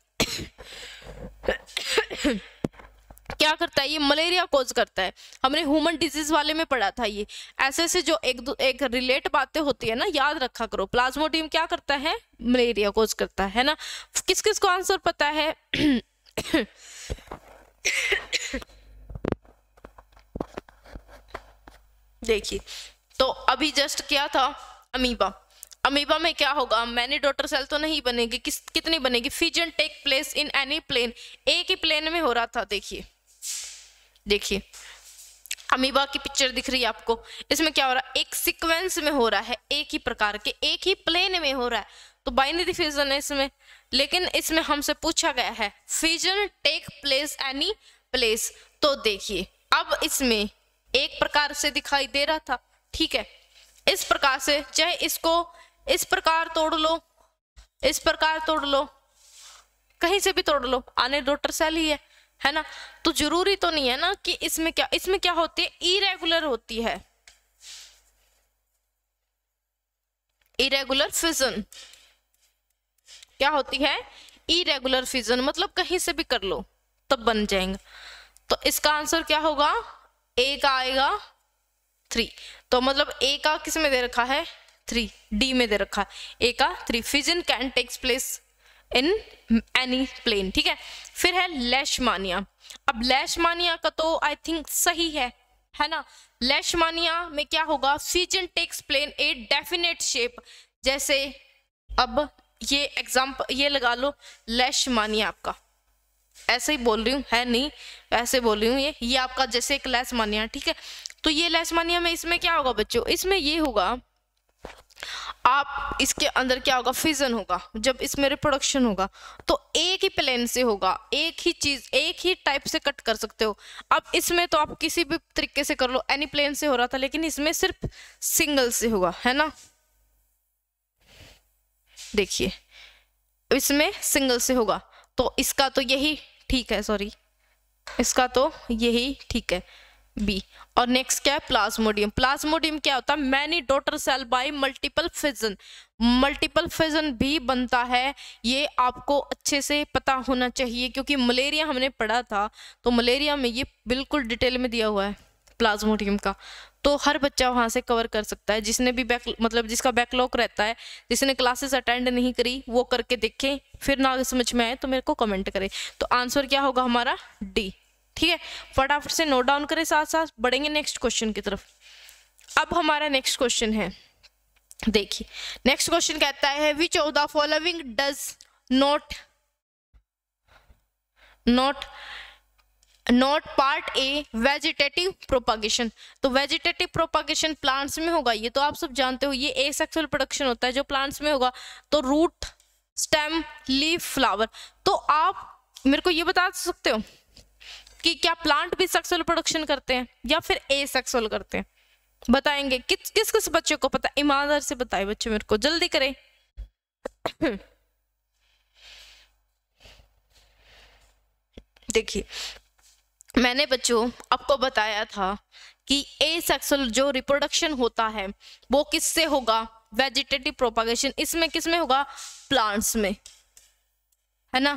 क्या करता है ये मलेरिया कोज करता है हमने ह्यूमन डिज़ीज़ वाले में पढ़ा था ये ऐसे ऐसे जो एक एक रिलेट बातें होती है ना याद रखा करो प्लाज्मोडियम क्या करता है मलेरिया कोज करता है ना किस किस को आंसर पता है देखिए तो अभी जस्ट क्या था? अमीबा। अमीबा में क्या होगा? मैनी डॉटर सेल तो नहीं बनेगी, किस, कितनी बनेगी? Fission take place in any plane एक ही प्लेन में हो रहा था, देखिए। देखिए, अमीबा की पिक्चर दिख रही है आपको। इसमें क्या हो रहा है? एक सीक्वेंस में हो रहा है, एक ही प्रकार के, एक ही प्लेन में हो रहा है। तो बाइनरी फिजन है इसमें। लेकिन इसमें हमसे पूछा गया है fission take place any place तो देखिए, अब इसमें एक प्रकार से दिखाई दे रहा था। ठीक है। इस प्रकार से चाहे इसको इस प्रकार तोड़ लो, इस प्रकार तोड़ लो, कहीं से भी तोड़ लो, आने डॉटर सेल ही, है है ना? तो ज़रूरी तो नहीं है ना कि इसमें क्या इसमें क्या होती है? इरेगुलर होती है। इरेगुलर फिजन क्या होती है? इरेगुलर फिजन मतलब कहीं से भी कर लो, तब बन जाएँगे। तो इसका आंसर क्या होगा? ए का आएगा थ्री तो मतलब ए का किसमें दे रखा है? थ्री डी में दे रखा है। ए का three fission can takes place in any plane ठीक है? फिर है लेशमानिया अब लेशमानिया का तो आई थिंक सही है है ना? लेशमानिया में क्या होगा? Fission takes plane a definite shape जैसे, अब ये एग्ज़ाम्पल ये लगा लो लैश मानिए आपका। ऐसे ही बोल रही हूँ, है नहीं? ऐसे बोल रही हूँ, ये ये आपका जैसे एक लैस मानिया ठीक है? तो ये लैस मानिया में इसमें क्या होगा बच्चों? इसमें ये होगा, आप इसके अंदर क्या होगा? फिजन होगा, जब इसमें रिप्रोडक्शन होगा तो एक ही प्लेन से होगा, एक ही चीज़, एक ही टाइप से कट कर सकते हो। अब इसमें तो आप किसी भी तरीके से कर लो एनी प्लेन से हो रहा था, लेकिन इसमें सिर्फ़ सिंगल से होगा, है ना? देखिए, इसमें सिंगल से होगा। तो इसका तो यही ठीक है सॉरी इसका तो यही ठीक है बी और नेक्स्ट क्या है? प्लाज्मोडियम प्लाज्मोडियम क्या होता है? Many daughter cell by multiple fission multiple fission भी बनता है। ये आपको अच्छे से पता होना चाहिए, क्योंकि मलेरिया हमने पढ़ा था तो मलेरिया में ये बिल्कुल डिटेल में दिया हुआ है प्लाज्मोडियम का। तो हर बच्चा वहाँ से कवर कर सकता है। जिसने भी बैक मतलब जिसका बैकलॉग रहता है, जिसने क्लासेस अटेंड नहीं करी, वो करके देखें, फिर ना समझ में आए तो मेरे को कमेंट करें। तो आंसर क्या होगा हमारा? डी ठीक है? फटाफट से नोट डाउन करें साथ साथ, बढ़ेंगे नेक्स्ट क्वेश्चन की तरफ़। अब हमारा नेक्स्ट क्वेश्चन है। देखिए नेक्स्ट क्वेश्चन कहता है which of the following does not not not part a vegetative propagation तो वेजिटेटिव प्रोपागेशन प्लांट्स में होगा, ये तो आप सब जानते हो, ये ए सेक्सुअल प्रोडक्शन होता है जो प्लांट्स में होगा तो रूट स्टेम लीफ फ्लावर तो आप मेरे को ये बता सकते हो कि क्या प्लांट भी सेक्सुअल प्रोडक्शन करते हैं या फिर ए सेक्सुअल करते हैं? बताएँगे, किस किस किस बच्चे को पता, ईमानदार से बताए बच्चे मेरे को, जल्दी करें। देखिए मैंने बच्चों, आपको बताया था कि ए सेक्सुअल जो रिप्रोडक्शन होता है, वो किससे होगा? वेजिटेटिव प्रोपागेशन इसमें किसमें होगा? प्लांट्स में। है ना?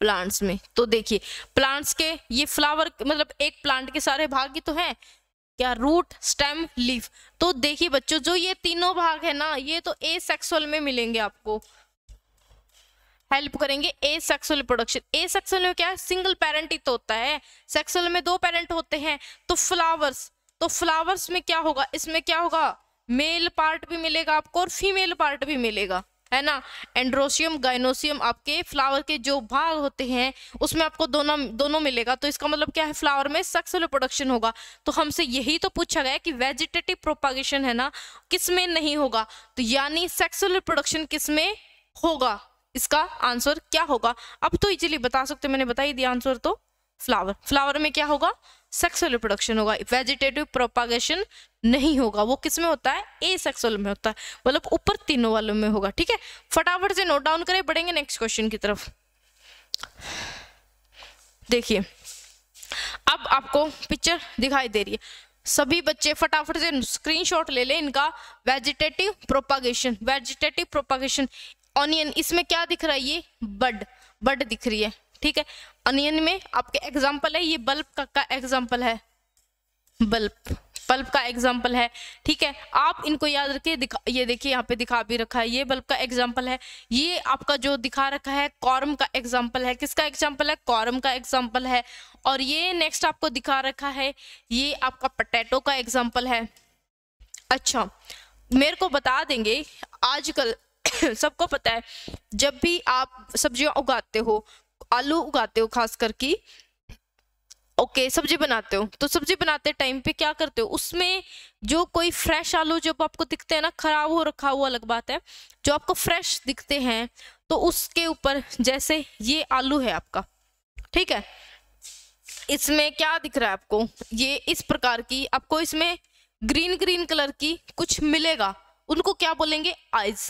प्लांट्स में। तो देखिए प्लांट्स के ये फ्लावर मतलब एक प्लांट के सारे भाग ही तो हैं। क्या रूट स्टेम लीफ तो देखिए बच्चों, जो ये तीनों भाग है ना, ये तो ए सेक्सुअल में मिलेंगे आपको। हेल्प करेंगे asexual production. Asexual में क्या है? सिंगल पेरेंट ही तो होता है। सेक्सुअल में दो पेरेंट होते हैं तो फ्लावर्स। तो फ्लावर्स में क्या होगा? इसमें क्या होगा? मेल पार्ट भी मिलेगा आपको और फीमेल पार्ट भी मिलेगा, है ना? एंड्रोसियम, गाइनोसियम आपके फ्लावर के जो भाग होते हैं, उसमें आपको दोनों दोनों मिलेगा। तो इसका मतलब क्या है? फ्लावर में सेक्सुअल प्रोडक्शन होगा। तो हमसे यही तो पूछा गया कि वेजिटेटिव प्रोपागेशन, है ना? किसमें नहीं होगा? तो यानी सेक्सुअल प्रोडक्शन किसमें होगा? इसका आंसर क्या होगा? अब तो इजीली बता सकते मैंने बताई दिया आंसर तो फ्लावर फ्लावर में क्या होगा? सेक्सुअल रिप्रोडक्शन होगा. वेजिटेटिव प्रोपागेशन नहीं होगा. वो किसमें होता है? ए सेक्सुअल में होता है. मतलब ऊपर तीनों वालों में होगा, ठीक है? फटाफट से नोट डाउन करें, बढ़ेंगे नेक्स्ट क्वेश्चन की तरफ़। देखिए, अब आपको पिक्चर दिखाई दे रही है। सभी बच्चे फटाफट से स्क्रीनशॉट ले लें इनका vegetative propagation vegetative propagation onion इसमें क्या दिख रहा है? ये बड बड दिख रही है, ठीक है? अनियन में आपके एग्ज़ाम्पल है, ये बल्ब का एग्ज़ाम्पल है। बल्ब बल्ब का एग्ज़ाम्पल है, ठीक है? आप इनको याद रखिए, दिखा, ये देखिए, यहाँ पे दिखा भी रखा है, ये बल्ब का एग्ज़ाम्पल है। ये आपका जो दिखा रखा है कॉरम का एग्ज़ाम्पल है। किसका एग्ज़ाम्पल है? कॉरम का एग्ज़ाम्पल है। और ये नेक्स्ट आपको दिखा रखा है, ये आपका पटेटो का एग्ज़ाम्पल है। अच्छा मेरे को बता देंगे, आजकल सबको पता है जब भी आप सब्ज़ियाँ उगाते हो आलू उगाते हो खास करके ओके okay, सब्ज़ी बनाते हो तो सब्ज़ी बनाते टाइम पे क्या करते हो उसमें जो कोई फ्रेश आलू जब आपको दिखते हैं ना खराब हो रखा हुआ अलग बात है जो आपको फ्रेश दिखते हैं तो उसके ऊपर जैसे ये आलू है आपका ठीक है इसमें क्या दिख रहा है आपको ये इस प्रकार की आपको इसमें ग्रीन ग्रीन कलर की कुछ मिलेगा उनको क्या बोलेंगे? आईज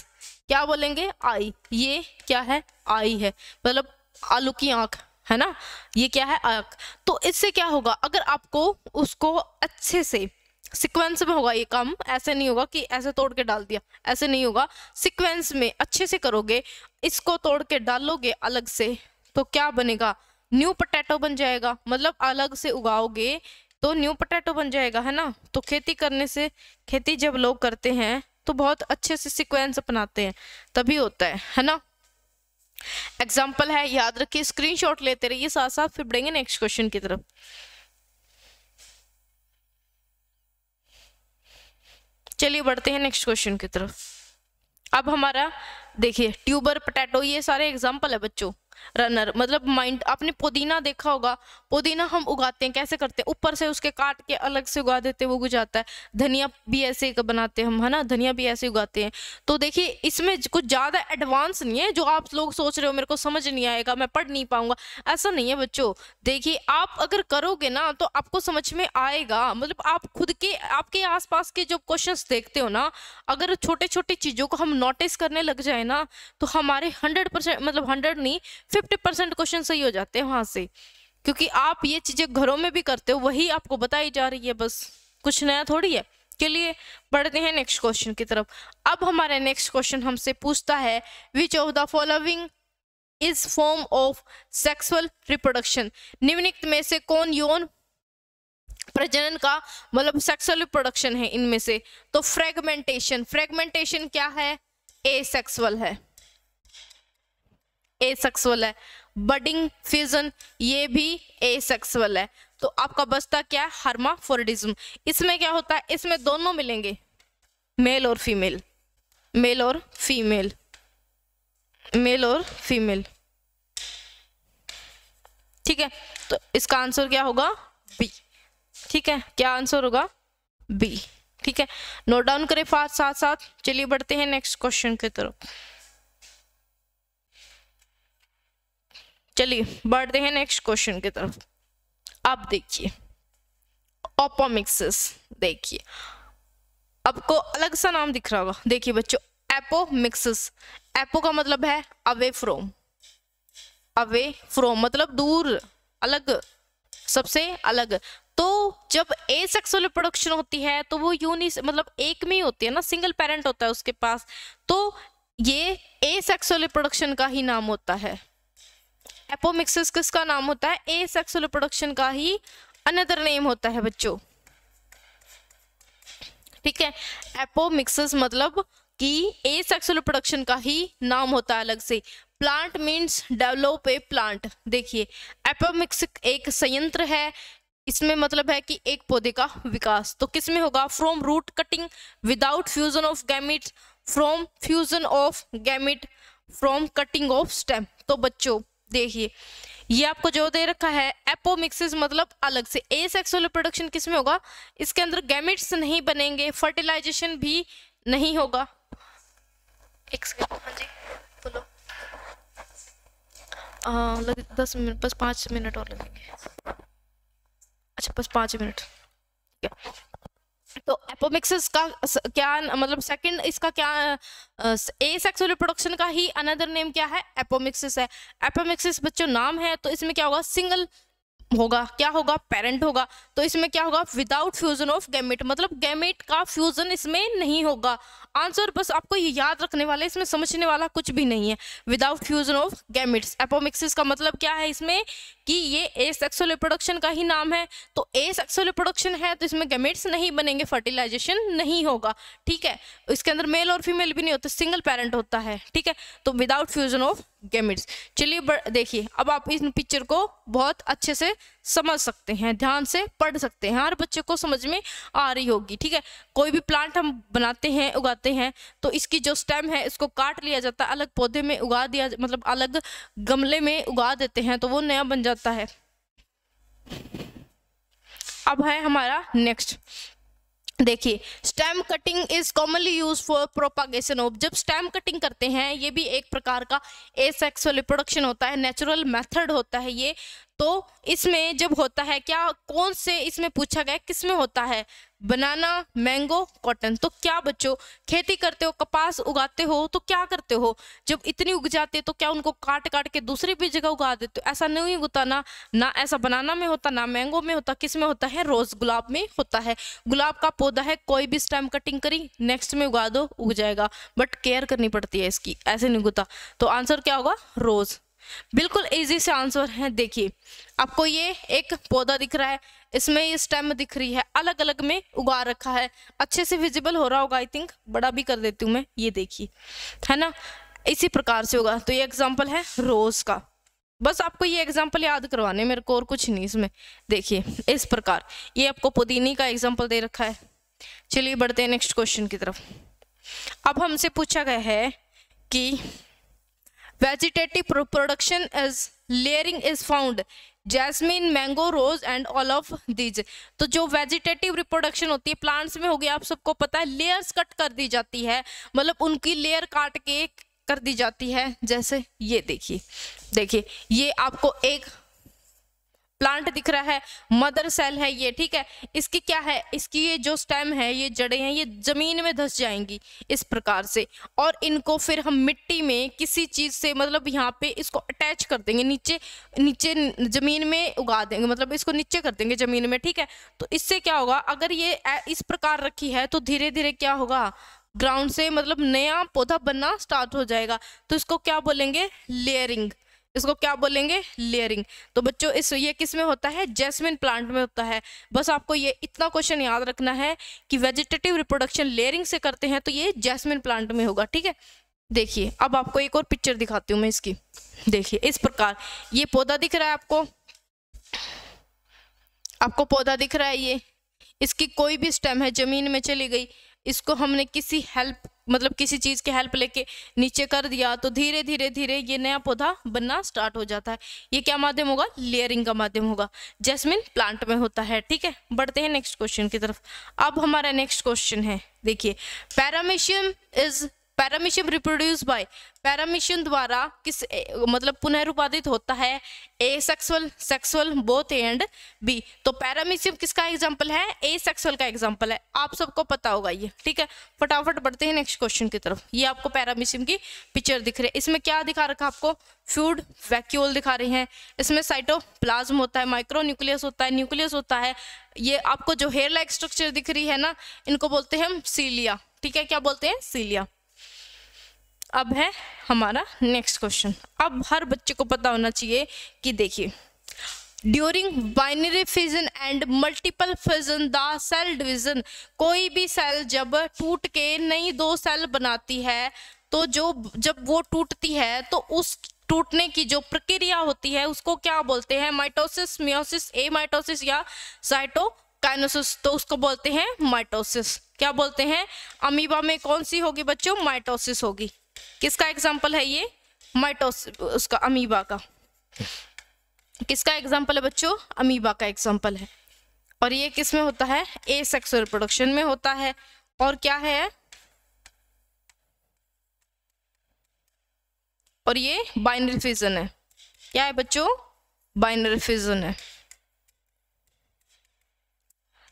क्या बोलेंगे? आई ये क्या है? आई है। मतलब आलू की आँख, है ना? ये क्या है? आँख। तो इससे क्या होगा? अगर आपको उसको अच्छे से सिक्वेंस में होगा ये काम, ऐसे नहीं होगा कि ऐसे तोड़ के डाल दिया। ऐसे नहीं होगा। सिक्वेंस में अच्छे से करोगे, इसको तोड़ के डालोगे अलग से तो क्या बनेगा? न्यू पटेटो बन जाएगा। मतलब अलग से उगाओगे तो न्यू पटेटो बन जाएगा, है ना? तो खेती करने से, खेती जब लोग करते हैं तो बहुत अच्छे से सिक्वेंस अपनाते हैं, तभी होता है है ना? एग्ज़ाम्पल है, याद रखिए स्क्रीनशॉट लेते रहिए साथ साथ फिर बढ़ेंगे नेक्स्ट क्वेश्चन की तरफ़। चलिए बढ़ते हैं नेक्स्ट क्वेश्चन की तरफ़। अब हमारा, देखिए ट्यूबर पटेटो ये सारे एग्ज़ाम्पल है बच्चों। रनर मतलब माइंड आपने पुदीना देखा होगा, पुदीना हम उगाते हैं, कैसे करते हैं? ऊपर से उसके काट के अलग से उगा देते हैं, वो जाता है। धनिया भी ऐसे बनाते हैं हम, है ना? धनिया भी ऐसे उगाते हैं। तो देखिए, इसमें कुछ ज़्यादा एडवांस नहीं है, जो आप लोग सोच रहे हो, मेरे को समझ नहीं आएगा, मैं पढ़ नहीं पाऊँगा। ऐसा नहीं है बच्चों। देखिए, आप अगर करोगे ना तो आपको समझ में आएगा मतलब आप खुद के, आपके आसपास के जो क्वेश्चन देखते हो ना, अगर छोटे छोटे चीज़ों को हम नोटिस करने लग जाए ना तो हमारे हंड्रेड परसेंट मतलब हंड्रेड नहीं फिफ्टी परसेंट क्वेश्चन सही हो जाते हैं वहाँ से। क्योंकि आप ये चीज़ें घरों में भी करते हो, वही आपको बताई जा रही है बस। कुछ नया थोड़ी है। के लिए बढ़ते हैं नेक्स्ट क्वेश्चन की तरफ़। अब हमारे नेक्स्ट क्वेश्चन हमसे पूछता है which of the following is form of sexual reproduction निम्नलिखित में से कौन यौन प्रजनन का मतलब सेक्सुअल रिप्रोडक्शन है इनमें से? तो फ्रेगमेंटेशन फ्रेगमेंटेशन क्या है? ए सेक्सुअल है। ए सेक्सुअल है। बडिंग फ्यूजन ये भी ए सेक्सुअल है। तो आपका बचता क्या है? हार्माफोरडिज्म इसमें क्या होता है? इसमें दोनों मिलेंगे। मेल और फीमेल मेल और फीमेल मेल और फीमेल ठीक है? तो इसका आंसर क्या होगा? बी ठीक है? क्या आंसर होगा? बी ठीक है? नोट डाउन करें फास्ट साथ साथ चलिए बढ़ते हैं नेक्स्ट क्वेश्चन की तरफ़। चलिए, बढ़ते हैं नेक्स्ट क्वेश्चन की तरफ़। अब देखिए ओपोमिक्सिस देखिए। आपको अलग सा नाम दिख रहा होगा। देखिए बच्चों एपोमिक्सिस एपो का मतलब है अवे फ्रोम अवे फ्रोम मतलब दूर, अलग, सबसे अलग। तो जब ए सेक्सुअल रिप्रोडक्शन होती है तो वो यूनि मतलब एक में ही होती है ना सिंगल पेरेंट होता है उसके पास। तो ये ए सेक्सुअल रिप्रोडक्शन का ही नाम होता है। एपोमिक्सिस किसका नाम होता है? ए सेक्सुअल रिप्रोडक्शन का ही अनदर नेम होता है बच्चों। ठीक है? एपोमिक्सिस मतलब कि ए सेक्सुअल रिप्रोडक्शन का ही नाम होता है अलग से। Plant means develop a plant देखिए एपोमिक्स एक संयंत्र है। इसमें मतलब है कि एक पौधे का विकास। तो किसमें होगा? From root cutting without fusion of gamete from fusion of gamete from cutting of stem तो बच्चों देखिए, ये आपको जो दे रखा है एपोमिक्सिस मतलब अलग से। ए सेक्सुअल रिप्रोडक्शन किसमें होगा? इसके अंदर गैमिट्स नहीं बनेंगे फर्टिलाइजेशन भी नहीं होगा। एक हाँ जी, बोलो। लग, दस मिनट, बस पाँच मिनट और लगेंगे। अच्छा बस पाँच मिनट। तो एपोमिक्सिस का क्या मतलब सेकंड इसका क्या ए सेक्सुअल रिप्रोडक्शन का ही अनदर नेम क्या है? एपोमिक्सिस है। एपोमिक्सिस बच्चों नाम है तो इसमें क्या होगा? सिंगल होगा। क्या होगा? पेरेंट होगा। तो इसमें क्या होगा? विदाउट फ्यूजन ऑफ़ गैमेट मतलब गैमेट का फ्यूजन इसमें नहीं होगा। आंसर बस आपको ये याद रखने वाला इसमें समझने वाला कुछ भी नहीं है। Without fusion of gametes apomixis का मतलब क्या है इसमें? कि ये ए सेक्सुअल रिप्रोडक्शन का ही नाम है। तो ए सेक्सुअल रिप्रोडक्शन है तो इसमें गैमेट्स नहीं बनेंगे फर्टिलाइजेशन नहीं होगा। ठीक है? इसके अंदर मेल और फीमेल भी नहीं होते सिंगल पेरेंट होता है। ठीक है? तो विदाउट फ्यूजन ऑफ़ गैमेट्स चलिए देखिए, अब आप इस पिक्चर को बहुत अच्छे से समझ सकते हैं, ध्यान से पढ़ सकते हैं, हर बच्चे को समझ में आ रही होगी, ठीक है? कोई भी प्लांट हम बनाते हैं, उगाते हैं तो इसकी जो स्टेम है, इसको काट लिया जाता है, अलग पौधे में उगा दिया मतलब अलग गमले में उगा देते हैं तो वो नया बन जाता है। अब है हमारा नेक्स्ट देखिए stem cutting is commonly used for propagation of जब स्टैम कटिंग करते हैं, ये भी एक प्रकार का ए एसेक्सुअल रिप्रोडक्शन होता है नेचुरल मेथड होता है ये। तो इसमें जब होता है, क्या, कौन से इसमें पूछा गया किसमें होता है? बनाना मैंगो कॉटन तो क्या बच्चों? खेती करते हो, कपास उगाते हो तो क्या करते हो? जब इतनी उग जाती है तो क्या उनको काट काट के दूसरी भी जगह उगा देते हो? ऐसा नहीं होता ना ना ऐसा बनाना में होता, ना मैंगो में होता, किसमें होता है? रोज गुलाब में होता है। गुलाब का पौधा है, कोई भी स्टेम कटिंग करी नेक्स्ट में उगा दो, उग जाएगा। बट केयर करनी पड़ती है इसकी, ऐसे नहीं उगता तो आंसर क्या होगा? रोज। बिल्कुल इजी से आंसर है, देखिए। आपको ये एक पौधा दिख रहा है इसमें ये स्टेम दिख रही है। अलग अलग में उगा रखा है। अच्छे से विजिबल हो रहा होगा आई थिंक बड़ा भी कर देती हूँ मैं, ये देखिए। है ना? इसी प्रकार से होगा। तो ये एग्ज़ाम्पल है रोज का। बस आपको ये एग्ज़ाम्पल याद करवाने मेरे को और कुछ नहीं इसमें। देखिए, इस प्रकार। ये आपको पुदीनी का एग्ज़ाम्पल दे रखा है। चलिए बढ़ते हैं नेक्स्ट क्वेश्चन की तरफ़। अब हमसे पूछा गया है कि vegetative production is layering is found jasmine, mango, rose and all of these. तो जो वेजिटेटिव रिप्रोडक्शन होती है, प्लांट्स में होगी, आप सबको पता है, लेयर्स कट कर दी जाती है। मतलब उनकी लेयर काट के कर दी जाती है। जैसे ये देखिए देखिए, ये आपको एक प्लांट दिख रहा है, मदर सेल है ये, ठीक है? इसकी क्या है? इसकी ये जो स्टेम है, ये जड़ें हैं, ये ज़मीन में धस जाएँगी इस प्रकार से। और इनको फिर हम मिट्टी में किसी चीज़ से मतलब यहाँ पे इसको अटैच कर देंगे, नीचे नीचे ज़मीन में उगा देंगे मतलब इसको नीचे कर देंगे ज़मीन में, ठीक है? तो इससे क्या होगा? अगर ये इस प्रकार रखी है तो धीरे धीरे क्या होगा? ग्राउंड से मतलब नया पौधा बनना स्टार्ट हो जाएगा। तो इसको क्या बोलेंगे? लेयरिंग। इसको क्या बोलेंगे? लेयरिंग तो बच्चों, इस ये किसमें होता है? जैस्मिन प्लांट में होता है। बस आपको ये इतना क्वेश्चन याद रखना है कि वेजिटेटिव रिप्रोडक्शन लेयरिंग से करते हैं तो ये जैस्मिन प्लांट में होगा, ठीक है? देखिए, अब आपको एक और पिक्चर दिखाती हूँ मैं इसकी। देखिए, इस प्रकार। ये पौधा दिख रहा है आपको? आपको पौधा दिख रहा है ये? इसकी कोई भी स्टेम है, ज़मीन में चली गई, इसको हमने किसी हेल्प मतलब किसी चीज़ की हेल्प लेके नीचे कर दिया तो धीरे धीरे धीरे ये नया पौधा बनना स्टार्ट हो जाता है। ये क्या माध्यम होगा? लेयरिंग का माध्यम होगा। जैस्मिन प्लांट में होता है, ठीक है? बढ़ते हैं नेक्स्ट क्वेश्चन की तरफ़। अब हमारा नेक्स्ट क्वेश्चन है। देखिए paramecium is paramecium reproduce by paramecium द्वारा किस मतलब पुनरुत्पादित होता है? Asexual sexual both and B तो पैरामिशियम किसका एग्जांपल है? ए सेक्सुअल का एग्जांपल है। आप सबको पता होगा ये, ठीक है? फटाफट बढ़ते हैं नेक्स्ट क्वेश्चन की तरफ़। ये आपको पैरामिशियम की पिक्चर दिख रही है। इसमें क्या दिखा रखा आपको? फ्यूड वैक्यूल दिखा रहे हैं। इसमें साइटोप्लाज्म होता है माइक्रो न्यूक्लियस होता है न्यूक्लियस होता है। ये आपको जो हेयर लाइक स्ट्रक्चर दिख रही है ना, इनको बोलते हैं हम सीलिया ठीक है? क्या बोलते हैं? सीलिया अब है हमारा नेक्स्ट क्वेश्चन अब हर बच्चे को पता होना चाहिए कि देखिए during binary fission and multiple fission the cell division कोई भी सेल जब टूट के नई दो सेल बनाती है तो जो जब वो टूटती है तो उस टूटने की जो प्रक्रिया होती है, उसको क्या बोलते हैं? माइटोसिस मियोसिस ए माइटोसिस या साइटोकाइनोसिस तो उसको बोलते हैं माइटोसिस क्या बोलते हैं? अमीबा में कौन सी होगी बच्चों? माइटोसिस होगी. किसका एग्ज़ाम्पल है ये? माइटोस, उसका अमीबा का। किसका एग्ज़ाम्पल है बच्चों? अमीबा का एग्ज़ाम्पल है। और ये किसमें होता है? ए सेक्सुअल प्रोडक्शन में होता है। और क्या है? और ये बाइनरी फिजन है। क्या है बच्चों? बाइनरी फिजन है।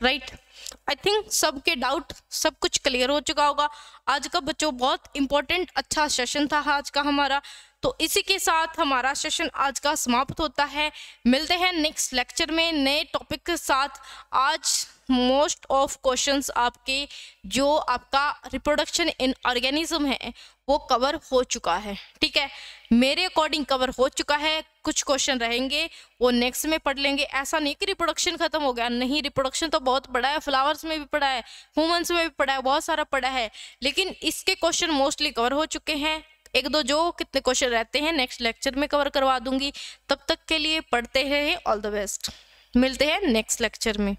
Right right? आई थिंक सबके डाउट सब कुछ क्लियर हो चुका होगा। आज का बच्चों, बहुत इंपॉर्टेंट अच्छा सेशन था आज का हमारा। तो इसी के साथ हमारा सेशन आज का समाप्त होता है। मिलते हैं नेक्स्ट लेक्चर में नए टॉपिक के साथ। आज मोस्ट ऑफ़ क्वेश्चंस आपके जो आपका रिप्रोडक्शन इन ऑर्गेनिज्म है, वो कवर हो चुका है। ठीक है? मेरे अकॉर्डिंग कवर हो चुका है, कुछ क्वेश्चन रहेंगे, वो नेक्स्ट में पढ़ लेंगे। ऐसा नहीं कि रिप्रोडक्शन खत्म हो गया। नहीं रिप्रोडक्शन तो बहुत बड़ा है फ्लावर्स में भी पढ़ा है ह्यूमंस में भी पढ़ा है, बहुत सारा पढ़ा है। लेकिन इसके क्वेश्चन मोस्टली कवर हो चुके हैं। एक दो जो कितने क्वेश्चन रहते हैं नेक्स्ट लेक्चर में कवर करवा दूँगी। तब तक के लिए पढ़ते हैं ऑल द बेस्ट मिलते हैं नेक्स्ट लेक्चर में।